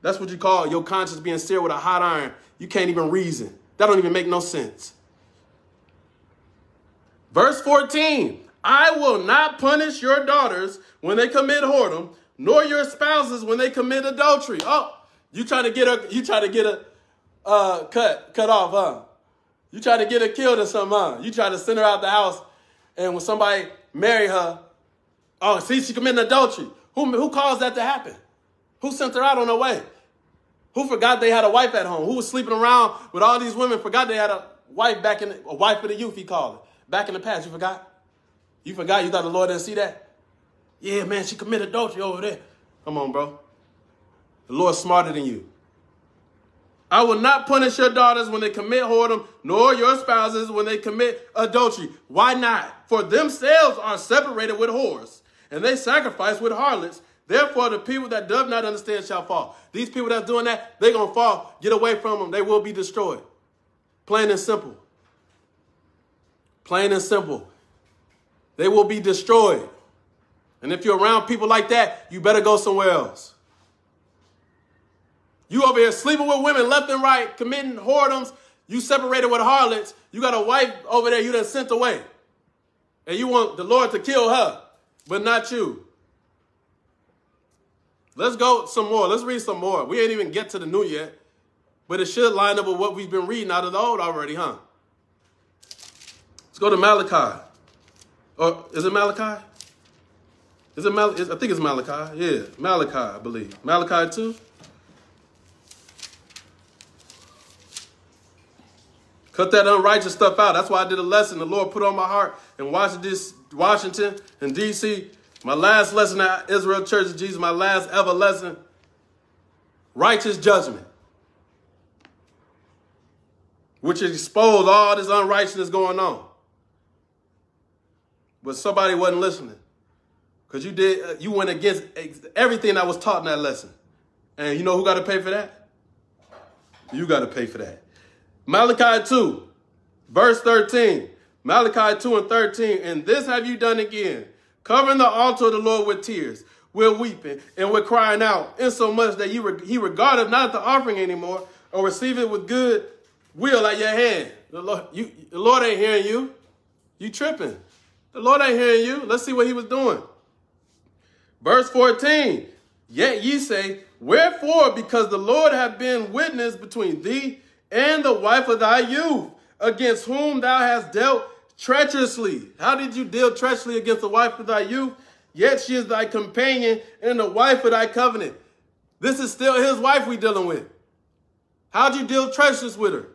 That's what you call your conscience being seared with a hot iron. You can't even reason. That don't even make no sense. Verse 14, I will not punish your daughters when they commit whoredom, nor your spouses when they commit adultery. Oh, you trying to get her, you try to get a uh, cut, cut off, huh? You try to get her killed or something, huh? You try to send her out the house, and when somebody marry her, oh, see, she committed adultery. Who, who caused that to happen? Who sent her out on her way? Who forgot they had a wife at home? Who was sleeping around with all these women? Forgot they had a wife back in the, a wife of the youth. He called it back in the past. You forgot? You forgot? You thought the Lord didn't see that? Yeah, man, she committed adultery over there. Come on, bro. The Lord's smarter than you. I will not punish your daughters when they commit whoredom, nor your spouses when they commit adultery. Why not? For themselves are separated with whores, and they sacrifice with harlots. Therefore, the people that does not understand shall fall. These people that's doing that, they're going to fall. Get away from them. They will be destroyed. Plain and simple. Plain and simple. They will be destroyed. And if you're around people like that, you better go somewhere else. You over here sleeping with women left and right, committing whoredoms. You separated with harlots. You got a wife over there you done sent away. And you want the Lord to kill her, but not you. Let's go some more. Let's read some more. We ain't even get to the new yet, but it should line up with what we've been reading out of the old already, huh? Let's go to Malachi. Or is it Malachi? Is it Mal? I think it's Malachi. Yeah, Malachi, I believe. Malachi 2. Cut that unrighteous stuff out. That's why I did a lesson the Lord put on my heart in Washington and D.C. My last lesson at Israel Church of Jesus, my last ever lesson, righteous judgment, which exposed all this unrighteousness going on. But somebody wasn't listening because you did uh, you went against everything that was taught in that lesson. And you know who got to pay for that? You got to pay for that. Malachi 2, verse 13. Malachi 2 and 13. And this have you done again, covering the altar of the Lord with tears, with weeping, and with crying out, insomuch that you he regardeth not the offering anymore, or receive it with good will at your hand. The Lord, you, the Lord ain't hearing you. You tripping. The Lord ain't hearing you. Let's see what he was doing. Verse 14. Yet ye say, Wherefore? Because the Lord hath been witness between thee and the wife of thy youth, against whom thou hast dealt treacherously. How did you deal treacherously against the wife of thy youth? Yet she is thy companion and the wife of thy covenant. This is still his wife we dealing with. How'd you deal treacherous with her?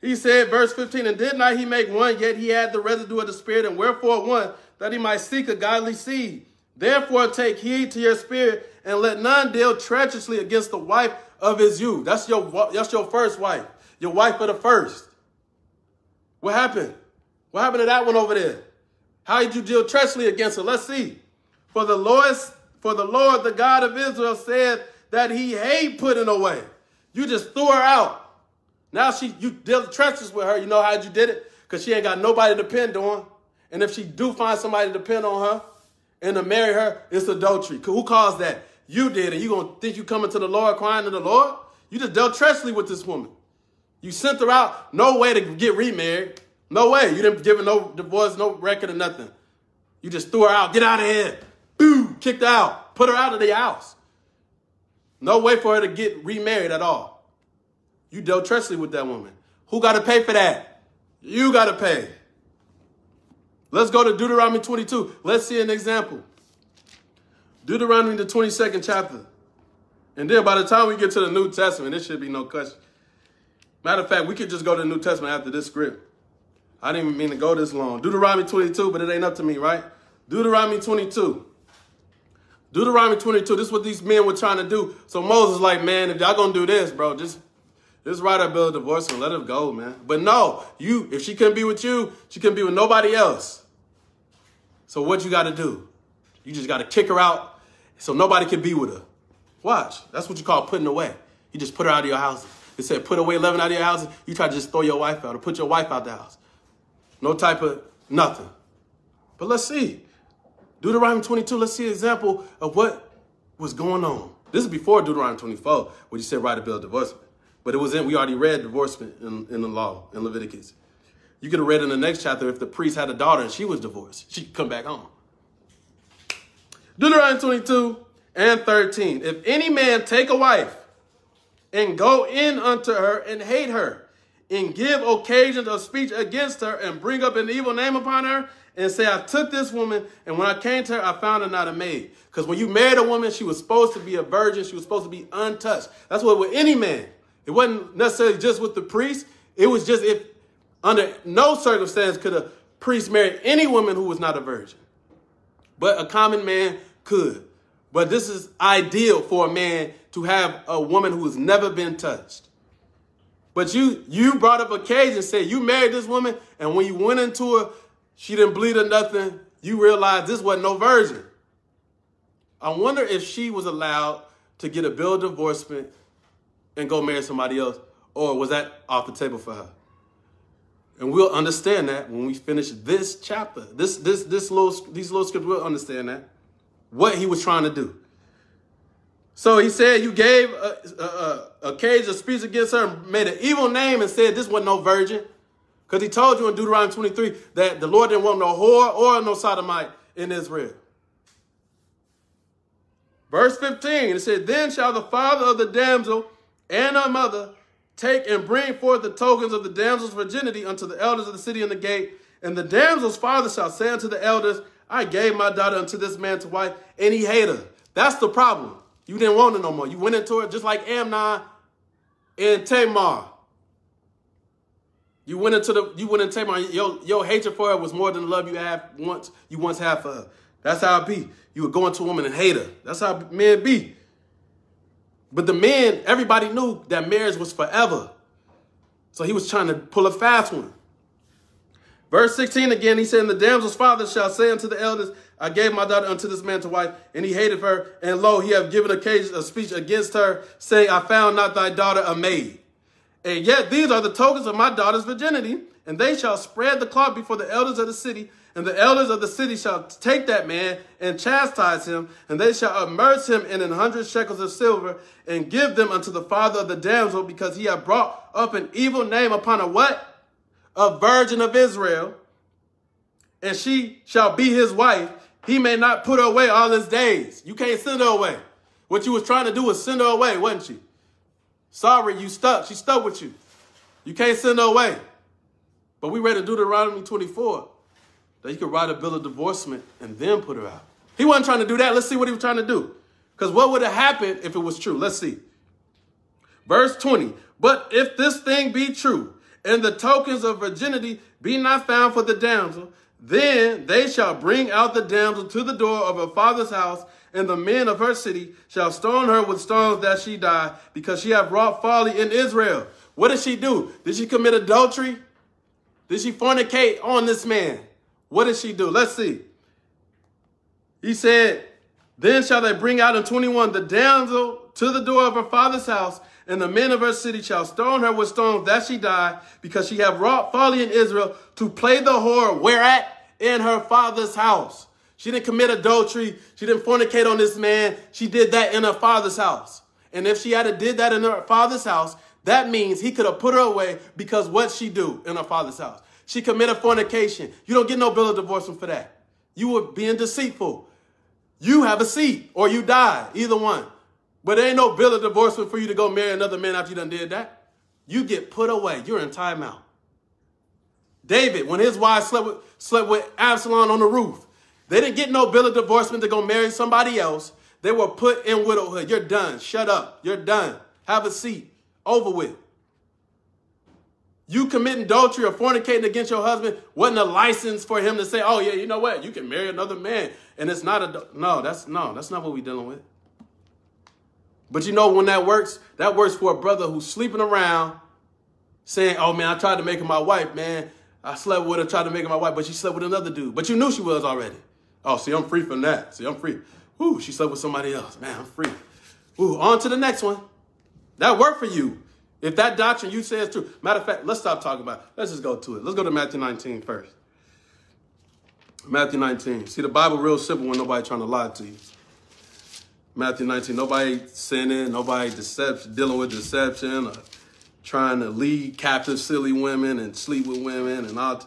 He said, verse 15, and did not he make one, yet he had the residue of the spirit, and wherefore one, that he might seek a godly seed. Therefore take heed to your spirit, and let none deal treacherously against the wife of his youth. That's your, that's your first wife. Your wife of the first. What happened? What happened to that one over there? How did you deal treacherously against her? Let's see. For the Lord, for the Lord, the God of Israel, said that he hate putting away. You just threw her out. Now she you deal treacherous with her. You know how you did it? Because she ain't got nobody to depend on. And if she do find somebody to depend on her and to marry her, it's adultery. Who caused that? You did, and you gonna think you coming to the Lord crying to the Lord? You just dealt treacherously with this woman. You sent her out, no way to get remarried. No way. You didn't give her no divorce, no record or nothing. You just threw her out. Get out of here. Boom, kicked her out. Put her out of the house. No way for her to get remarried at all. You dealt treacherously with that woman. Who got to pay for that? You got to pay. Let's go to Deuteronomy 22. Let's see an example. Deuteronomy, the 22nd chapter. And then by the time we get to the New Testament, there should be no question. Matter of fact, we could just go to the New Testament after this script. I didn't even mean to go this long. Deuteronomy 22, but it ain't up to me, right? Deuteronomy 22. Deuteronomy 22, this is what these men were trying to do. So Moses like, man, if y'all gonna do this, bro, just, just write a bill divorce and let it go, man. But no, you, if she couldn't be with you, she couldn't be with nobody else. So what you gotta do? You just gotta kick her out so nobody can be with her. Watch. That's what you call putting away. You just put her out of your house. It said put away 11 out of your house. You try to just throw your wife out or put your wife out the house. No type of nothing. But let's see. Deuteronomy 22, let's see an example of what was going on. This is before Deuteronomy 24, where you said write a bill of divorcement. But it was in, we already read divorcement in, in the law, in Leviticus. You could have read in the next chapter if the priest had a daughter and she was divorced, she could come back home. Deuteronomy 22 and 13. If any man take a wife and go in unto her and hate her and give occasions of speech against her and bring up an evil name upon her and say, I took this woman and when I came to her, I found her not a maid. Because when you married a woman, she was supposed to be a virgin. She was supposed to be untouched. That's what with any man. It wasn't necessarily just with the priest. It was just if under no circumstance could a priest marry any woman who was not a virgin. But a common man could. But this is ideal for a man to have a woman who has never been touched. But you you brought up a case and said you married this woman, and when you went into her, she didn't bleed or nothing. You realized this wasn't no virgin. I wonder if she was allowed to get a bill of divorcement and go marry somebody else, or was that off the table for her? And we'll understand that when we finish this chapter. This, this, this little, these little scripts, we'll understand that. What he was trying to do. So he said, You gave a, a, a cage of speech against her and made an evil name and said this was no virgin. Because he told you in Deuteronomy 23 that the Lord didn't want no whore or no sodomite in Israel. Verse 15, it said, Then shall the father of the damsel and her mother take and bring forth the tokens of the damsel's virginity unto the elders of the city and the gate. And the damsel's father shall say unto the elders, I gave my daughter unto this man to wife, and he hated her. That's the problem. You didn't want her no more. You went into it just like Amnon and Tamar. You went into the you went into Tamar. Your, your hatred for her was more than the love you have once you once had for her. That's how it be. You would go into a woman and hate her. That's how men be. But the men, everybody knew that marriage was forever. So he was trying to pull a fast one. Verse 16 again, he said, And the damsel's father shall say unto the elders, I gave my daughter unto this man to wife, and he hated her. And lo, he have given occasion of speech against her, saying, I found not thy daughter a maid. And yet these are the tokens of my daughter's virginity, and they shall spread the cloth before the elders of the city, and the elders of the city shall take that man and chastise him, and they shall amerce him in an hundred shekels of silver, and give them unto the father of the damsel, because he hath brought up an evil name upon a what? A virgin of Israel, and she shall be his wife, he may not put her away all his days. You can't send her away. What you was trying to do was send her away, wasn't she? Sorry, you stuck. She stuck with you. You can't send her away. But we read in Deuteronomy 24 that you could write a bill of divorcement and then put her out. He wasn't trying to do that. Let's see what he was trying to do. Because what would have happened if it was true? Let's see. Verse 20. But if this thing be true, and the tokens of virginity be not found for the damsel, then they shall bring out the damsel to the door of her father's house, and the men of her city shall stone her with stones that she die, because she hath wrought folly in Israel. What did she do? Did she commit adultery? Did she fornicate on this man? What did she do? Let's see. He said, Then shall they bring out in 21 the damsel to the door of her father's house, and the men of her city shall stone her with stones that she die, because she have wrought folly in Israel to play the whore, whereat? In her father's house. She didn't commit adultery. She didn't fornicate on this man. She did that in her father's house. And if she had did that in her father's house, that means he could have put her away because what she do in her father's house? She committed fornication. You don't get no bill of divorcement for that. You were being deceitful. You have a seat or you die, either one. But there ain't no bill of divorcement for you to go marry another man after you done did that. You get put away. You're in timeout. David, when his wife slept with, slept with Absalom on the roof, they didn't get no bill of divorcement to go marry somebody else. They were put in widowhood. You're done. Shut up. You're done. Have a seat. Over with. You committing adultery or fornicating against your husband wasn't a license for him to say, oh, yeah, you know what? You can marry another man. And it's not a, no, that's, no, that's not what we're dealing with. But you know when that works? That works for a brother who's sleeping around saying, oh, man, I tried to make her my wife, man. I slept with her, tried to make her my wife, but she slept with another dude. But you knew she was already. Oh, see, I'm free from that. See, I'm free. Ooh, she slept with somebody else. Man, I'm free. Ooh, on to the next one. That worked for you. If that doctrine you say is true. Matter of fact, let's stop talking about it. Let's just go to it. Let's go to Matthew 19 first. Matthew 19. See, the Bible real simple when nobody trying to lie to you. Matthew 19. Nobody sinning, nobody deception, dealing with deception, or trying to lead captive silly women and sleep with women and all.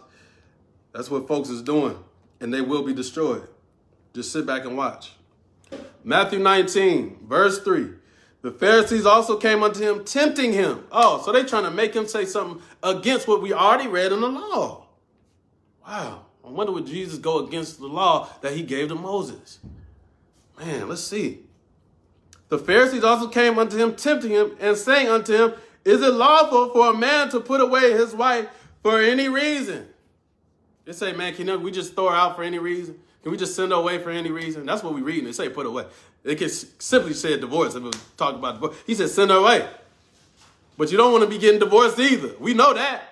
That's what folks is doing. And they will be destroyed. Just sit back and watch. Matthew 19, verse 3. The Pharisees also came unto him, tempting him. Oh, so they trying to make him say something against what we already read in the law. Wow. I wonder would Jesus go against the law that he gave to Moses? Man, let's see. The Pharisees also came unto him, tempting him, and saying unto him, Is it lawful for a man to put away his wife for any reason? They say, man, can you, we just throw her out for any reason? Can we just send her away for any reason? That's what we read. They say put away. It can simply say divorce if was talking about divorce. He said send her away. But you don't want to be getting divorced either. We know that.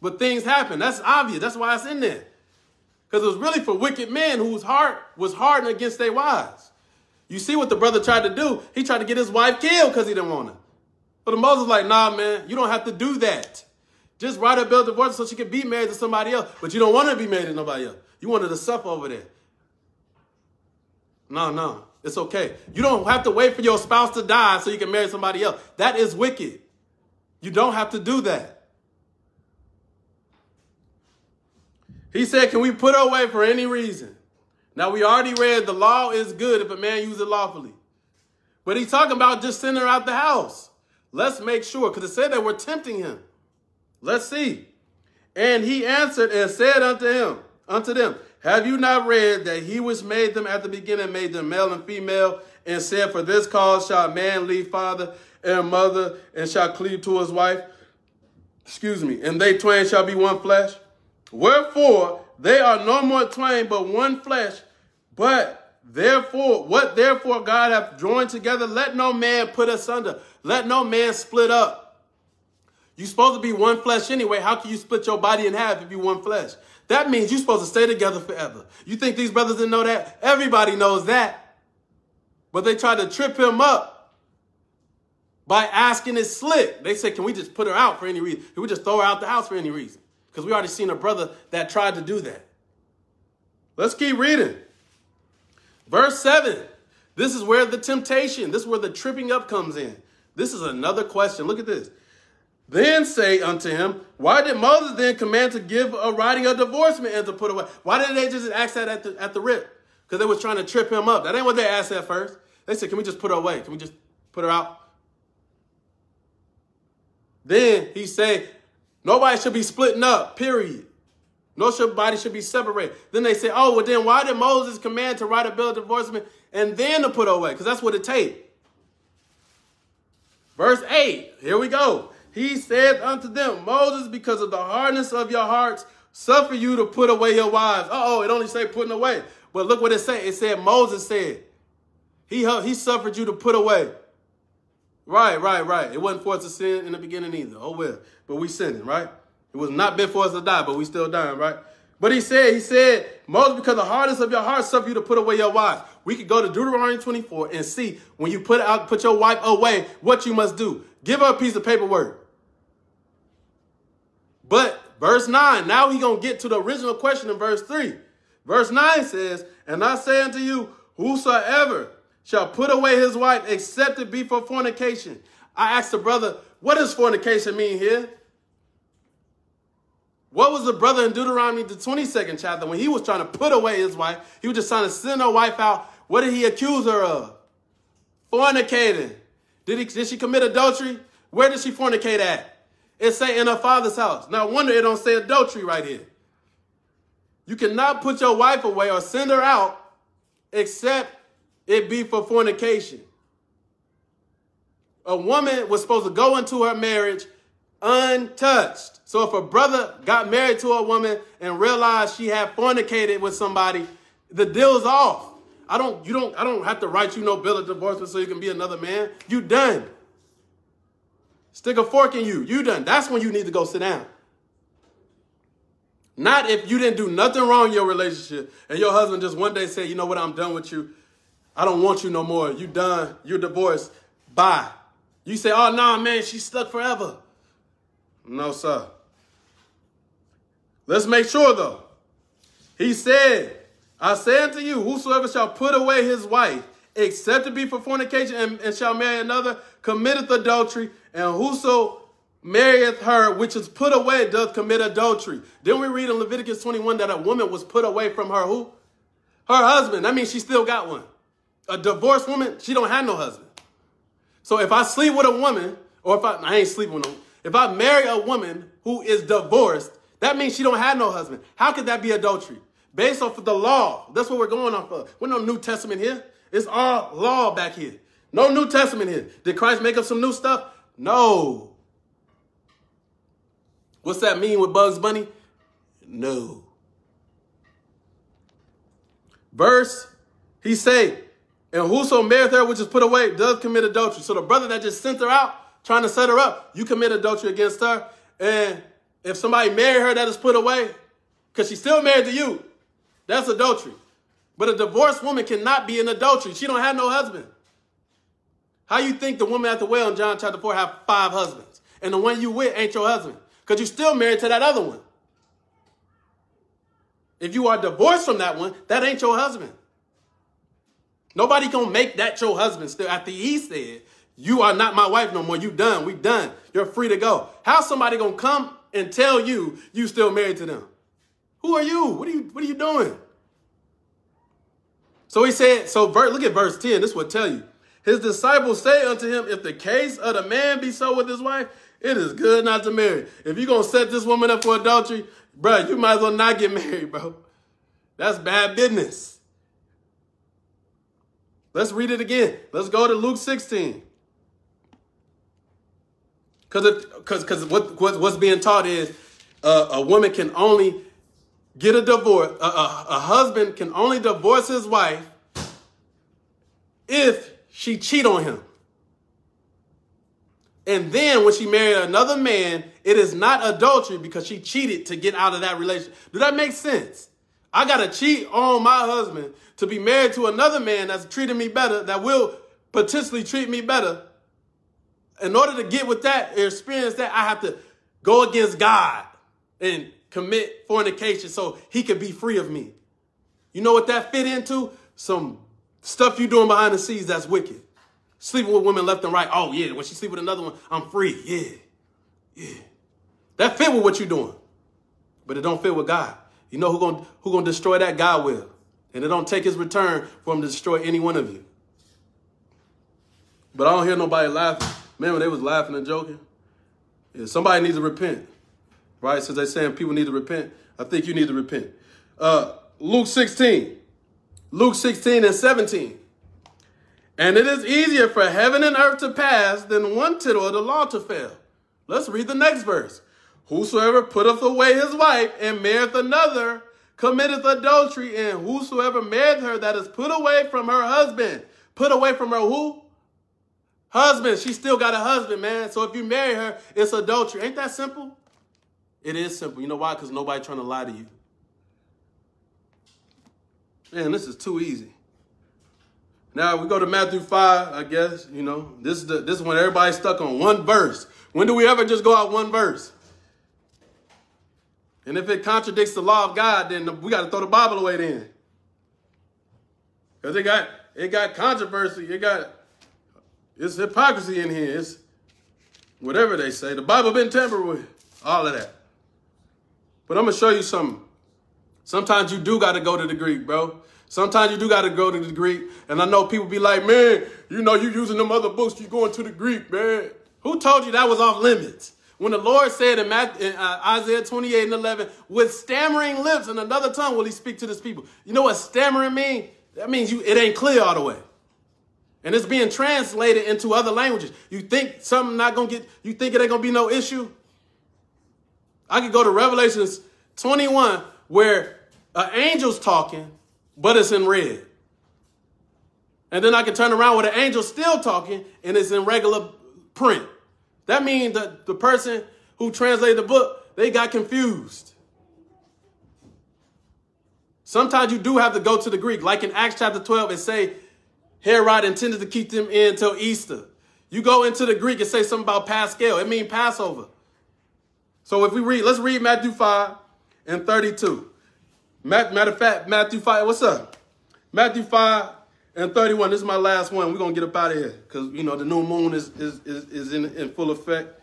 But things happen. That's obvious. That's why it's in there. Because it was really for wicked men whose heart was hardened against their wives. You see what the brother tried to do? He tried to get his wife killed because he didn't want her. But the Moses like, nah, man, you don't have to do that. Just write a bill divorce so she can be married to somebody else. But you don't want to be married to nobody else. You wanted to suffer over there. No, no. It's okay. You don't have to wait for your spouse to die so you can marry somebody else. That is wicked. You don't have to do that. He said, Can we put away for any reason? Now, we already read the law is good if a man uses it lawfully. But he's talking about just sending her out the house. Let's make sure, because it said that we're tempting him. Let's see. And he answered and said unto him, unto them, Have you not read that he which made them at the beginning made them male and female, and said, For this cause shall a man leave father and mother, and shall cleave to his wife? Excuse me, and they twain shall be one flesh. Wherefore they are no more twain, but one flesh. But therefore, what therefore God hath joined together, let no man put asunder. Let no man split up. You're supposed to be one flesh anyway. How can you split your body in half if you one flesh? That means you're supposed to stay together forever. You think these brothers didn't know that? Everybody knows that. But they tried to trip him up by asking it slick. They said, can we just put her out for any reason? Can we just throw her out the house for any reason? Because we already seen a brother that tried to do that. Let's keep reading. Verse 7. This is where the temptation, this is where the tripping up comes in. This is another question. Look at this. Then say unto him, Why did Moses then command to give a writing of divorcement and to put away? Why didn't they just ask that at the, at the rip? Because they was trying to trip him up. That ain't what they asked at first. They said, Can we just put her away? Can we just put her out? Then he said, Nobody should be splitting up, period. No, nobody should be separated. Then they say, Oh, well, then why did Moses command to write a bill of divorcement and then to put her away? Because that's what it takes. Verse 8, here we go. He said unto them, Moses, because of the hardness of your hearts, suffer you to put away your wives. Uh oh, it only say putting away. But look what it said. It said Moses said, he, he suffered you to put away. Right, right, right. It wasn't for us to sin in the beginning either. Oh well. But we sinning, right? It was not meant for us to die, but we still dying, right? But he said, he said, Moses, because the hardness of your heart suffer you to put away your wives. We could go to Deuteronomy 24 and see when you put out, put your wife away, what you must do. Give her a piece of paperwork. But verse 9, now he going to get to the original question in verse 3. Verse 9 says, And I say unto you, whosoever shall put away his wife except it be for fornication. I asked the brother, what does fornication mean here? What was the brother in Deuteronomy, the 22nd chapter, when he was trying to put away his wife? He was just trying to send her wife out. What did he accuse her of? Fornicating. Did, he, did she commit adultery? Where did she fornicate at? It say in her father's house. Now, wonder it don't say adultery right here. You cannot put your wife away or send her out except it be for fornication. A woman was supposed to go into her marriage untouched. So if a brother got married to a woman and realized she had fornicated with somebody, the deal's off. I don't, you don't, I don't have to write you no bill of divorcement so you can be another man. You done. Stick a fork in you. You done. That's when you need to go sit down. Not if you didn't do nothing wrong in your relationship and your husband just one day said, you know what, I'm done with you. I don't want you no more. You done. You're divorced. Bye. You say, oh, nah, man, she's stuck forever. No, sir. Let's make sure, though. He said, I say unto you, whosoever shall put away his wife, except to be for fornication, and, and shall marry another, committeth adultery, and whoso marrieth her which is put away doth commit adultery. Then we read in Leviticus 21 that a woman was put away from her who? Her husband. That means she still got one. A divorced woman, she don't have no husband. So if I sleep with a woman, or if I, I ain't sleeping with them, if I marry a woman who is divorced, that means she don't have no husband. How could that be adultery? Based off of the law. That's what we're going off of. We're no New Testament here. It's all law back here. No New Testament here. Did Christ make up some new stuff? No. What's that mean with Bugs Bunny? No. Verse, he say, and whoso marrieth her which is put away does commit adultery. So the brother that just sent her out, trying to set her up, you commit adultery against her. And if somebody marry her that is put away, because she's still married to you, That's adultery. But a divorced woman cannot be an adultery. She don't have no husband. How you think the woman at the well in John chapter 4 have five husbands? And the one you with ain't your husband. Because you're still married to that other one. If you are divorced from that one, that ain't your husband. Nobody gonna make that your husband still after he said, you are not my wife no more. You done. We done. You're free to go. How somebody gonna come and tell you you still married to them? Who are you? What are you what are you doing? So he said, so look at verse 10. This will tell you. His disciples say unto him, if the case of the man be so with his wife, it is good not to marry. If you're going to set this woman up for adultery, bro, you might as well not get married, bro. That's bad business. Let's read it again. Let's go to Luke 16. Because because what, what, what's being taught is uh, a woman can only get a divorce. A, a, a husband can only divorce his wife if she cheat on him. And then when she married another man, it is not adultery because she cheated to get out of that relationship. Do that make sense? I got to cheat on my husband to be married to another man that's treating me better, that will potentially treat me better. In order to get with that, experience that, I have to go against God and commit fornication so he could be free of me. You know what that fit into? Some stuff you doing behind the scenes that's wicked. Sleeping with women left and right. Oh, yeah. When she sleep with another one, I'm free. Yeah. Yeah. That fit with what you're doing. But it don't fit with God. You know who gonna who gonna destroy that? God will. And it don't take his return for him to destroy any one of you. But I don't hear nobody laughing. When they was laughing and joking, yeah, somebody needs to repent. Right? Since they're saying people need to repent, I think you need to repent. Uh, Luke 16. Luke 16 and 17. And it is easier for heaven and earth to pass than one tittle of the law to fail. Let's read the next verse. Whosoever putteth away his wife and marrieth another committeth adultery, and whosoever marrieth her that is put away from her husband, put away from her who? Husband. She still got a husband, man. So if you marry her, it's adultery. Ain't that simple? It is simple. You know why? Because nobody trying to lie to you. Man, this is too easy. Now we go to Matthew 5, I guess, you know, this is the, this is when everybody's stuck on one verse. When do we ever just go out one verse? And if it contradicts the law of God, then we got to throw the Bible away then. Because it got it got controversy, it got it's hypocrisy in here. It's whatever they say. The Bible been tampered with. All of that. But I'm gonna show you something. Sometimes you do gotta go to the Greek, bro. Sometimes you do got to go to the Greek. And I know people be like, man, you know, you using them other books, you going to the Greek, man. Who told you that was off limits? When the Lord said in, Matthew, in uh, Isaiah 28 and 11, with stammering lips and another tongue will he speak to this people. You know what stammering mean? That means you it ain't clear all the way. And it's being translated into other languages. You think something not going to get, you think it ain't going to be no issue? I could go to Revelations 21 where an angel's talking but it's in red. And then I can turn around with an angel still talking and it's in regular print. That means that the person who translated the book, they got confused. Sometimes you do have to go to the Greek, like in Acts chapter 12, and say Herod intended to keep them in until Easter. You go into the Greek and say something about Pascal. It means Passover. So if we read, let's read Matthew 5 and 32. Matter of fact, Matthew 5, what's up? Matthew 5 and 31. This is my last one. We're going to get up out of here because, you know, the new moon is, is, is, is in, in full effect.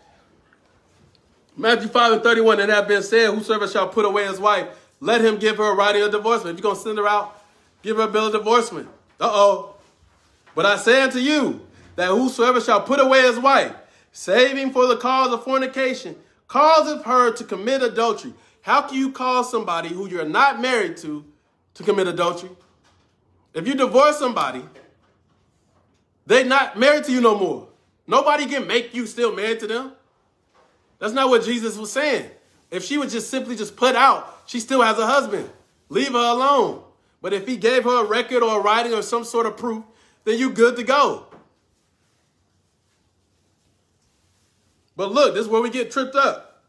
Matthew 5 and 31, and that being said, whosoever shall put away his wife, let him give her a writing of divorcement. If you're going to send her out, give her a bill of divorcement. Uh-oh. But I say unto you that whosoever shall put away his wife, saving for the cause of fornication, causeth her to commit adultery. How can you cause somebody who you're not married to to commit adultery? If you divorce somebody, they're not married to you no more. Nobody can make you still married to them. That's not what Jesus was saying. If she would just simply just put out, she still has a husband. Leave her alone. But if he gave her a record or a writing or some sort of proof, then you good to go. But look, this is where we get tripped up.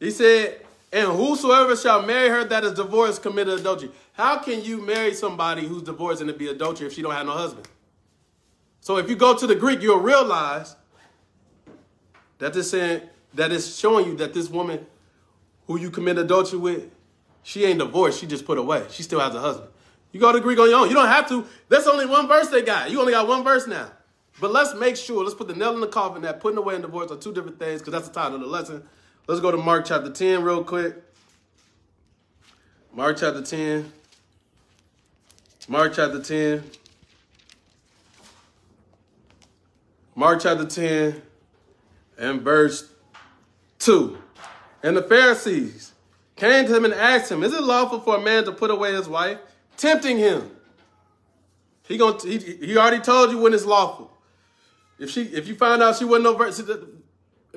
He said, And whosoever shall marry her that is divorced committed adultery. How can you marry somebody who's divorced and it be adultery if she don't have no husband? So if you go to the Greek, you'll realize that this saying that is showing you that this woman who you commit adultery with, she ain't divorced. She just put away. She still has a husband. You go to Greek on your own. You don't have to. That's only one verse they got. You only got one verse now. But let's make sure, let's put the nail in the coffin that putting away and divorce are two different things because that's the title of the lesson. Let's go to Mark chapter 10 real quick. Mark chapter 10. Mark chapter 10. Mark chapter 10 and verse 2. And the Pharisees came to him and asked him, Is it lawful for a man to put away his wife? Tempting him. He, gonna, he, he already told you when it's lawful. If she, if you find out she wasn't no virgin,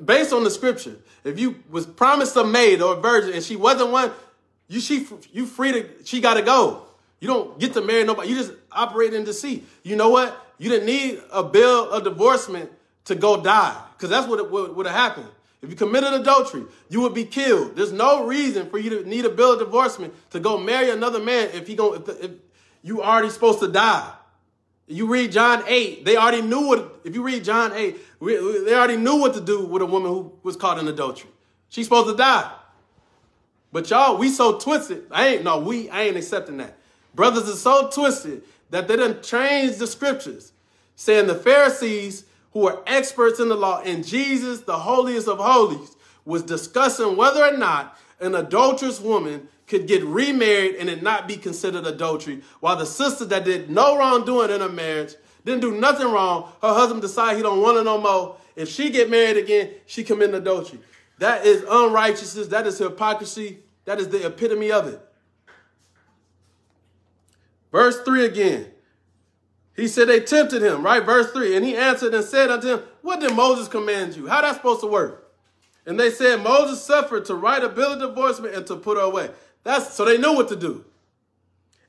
based on the scripture, if you was promised a maid or a virgin and she wasn't one, you she you free to she got to go. You don't get to marry nobody. You just operate in deceit. You know what? You didn't need a bill of divorcement to go die because that's what would have happened. If you committed adultery, you would be killed. There's no reason for you to need a bill of divorcement to go marry another man if he go if, if you already supposed to die. You read John 8, they already knew what, if you read John 8, they already knew what to do with a woman who was caught in adultery. She's supposed to die. But y'all, we so twisted. I ain't, no, we, I ain't accepting that. Brothers are so twisted that they done changed the scriptures, saying the Pharisees, who are experts in the law, and Jesus, the holiest of holies, was discussing whether or not an adulterous woman could get remarried and it not be considered adultery, while the sister that did no wrongdoing in her marriage, didn't do nothing wrong, her husband decide he don't want her no more. If she get married again, she commit adultery. That is unrighteousness. That is hypocrisy. That is the epitome of it. Verse 3 again. He said they tempted him, right? Verse 3. And he answered and said unto him, What did Moses command you? How that supposed to work? And they said, Moses suffered to write a bill of divorcement and to put her away. That's so they knew what to do.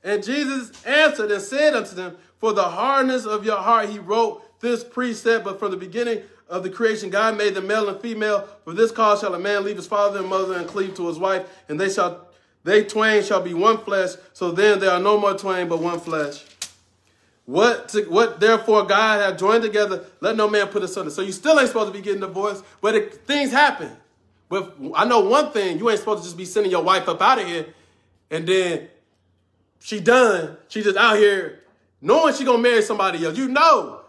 And Jesus answered and said unto them, For the hardness of your heart he wrote this precept, but from the beginning of the creation God made them male and female. For this cause shall a man leave his father and mother and cleave to his wife, and they shall they twain shall be one flesh. So then there are no more twain but one flesh. What to, what therefore God have joined together, let no man put asunder. So you still ain't supposed to be getting divorced, but it, things happen. But I know one thing, you ain't supposed to just be sending your wife up out of here and then she done. She just out here knowing she gonna marry somebody else. You know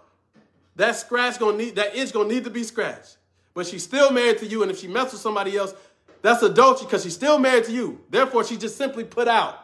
that scratch gonna need that itch gonna need to be scratched. But she's still married to you, and if she messes with somebody else, that's adultery because she's still married to you. Therefore, she just simply put out.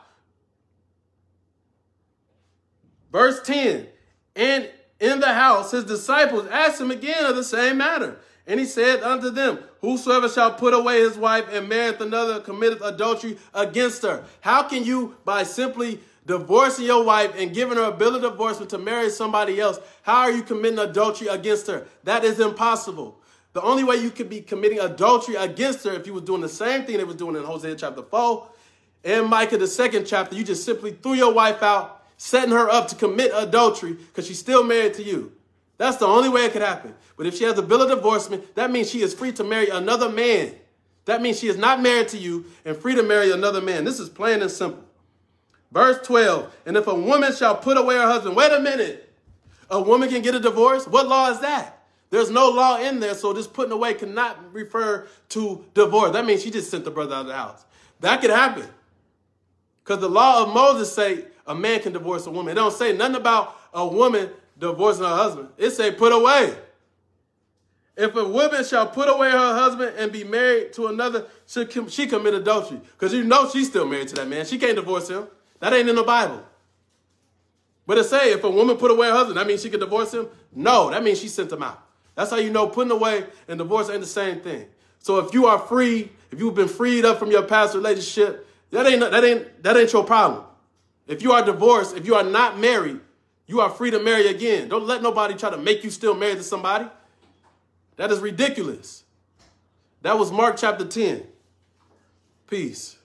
Verse 10, and in the house his disciples asked him again of the same matter. And he said unto them, Whosoever shall put away his wife and marrieth another committeth adultery against her. How can you, by simply divorcing your wife and giving her a bill of divorcement to marry somebody else, how are you committing adultery against her? That is impossible. The only way you could be committing adultery against her if you was doing the same thing they was doing in Hosea chapter 4 and Micah the second chapter, you just simply threw your wife out, setting her up to commit adultery because she's still married to you. That's the only way it could happen. But if she has a bill of divorcement, that means she is free to marry another man. That means she is not married to you and free to marry another man. This is plain and simple. Verse 12, and if a woman shall put away her husband, wait a minute. A woman can get a divorce? What law is that? There's no law in there, so this putting away cannot refer to divorce. That means she just sent the brother out of the house. That could happen. Because the law of Moses say a man can divorce a woman. It don't say nothing about a woman divorcing her husband. It say put away. If a woman shall put away her husband and be married to another, she, she commit adultery. Because you know she's still married to that man. She can't divorce him. That ain't in the Bible. But it say if a woman put away her husband, that means she can divorce him? No, that means she sent him out. That's how you know putting away and divorce ain't the same thing. So if you are free, if you've been freed up from your past relationship, that ain't that ain't that ain't your problem. If you are divorced, if you are not married, you are free to marry again. Don't let nobody try to make you still married to somebody. That is ridiculous. That was Mark chapter 10. Peace.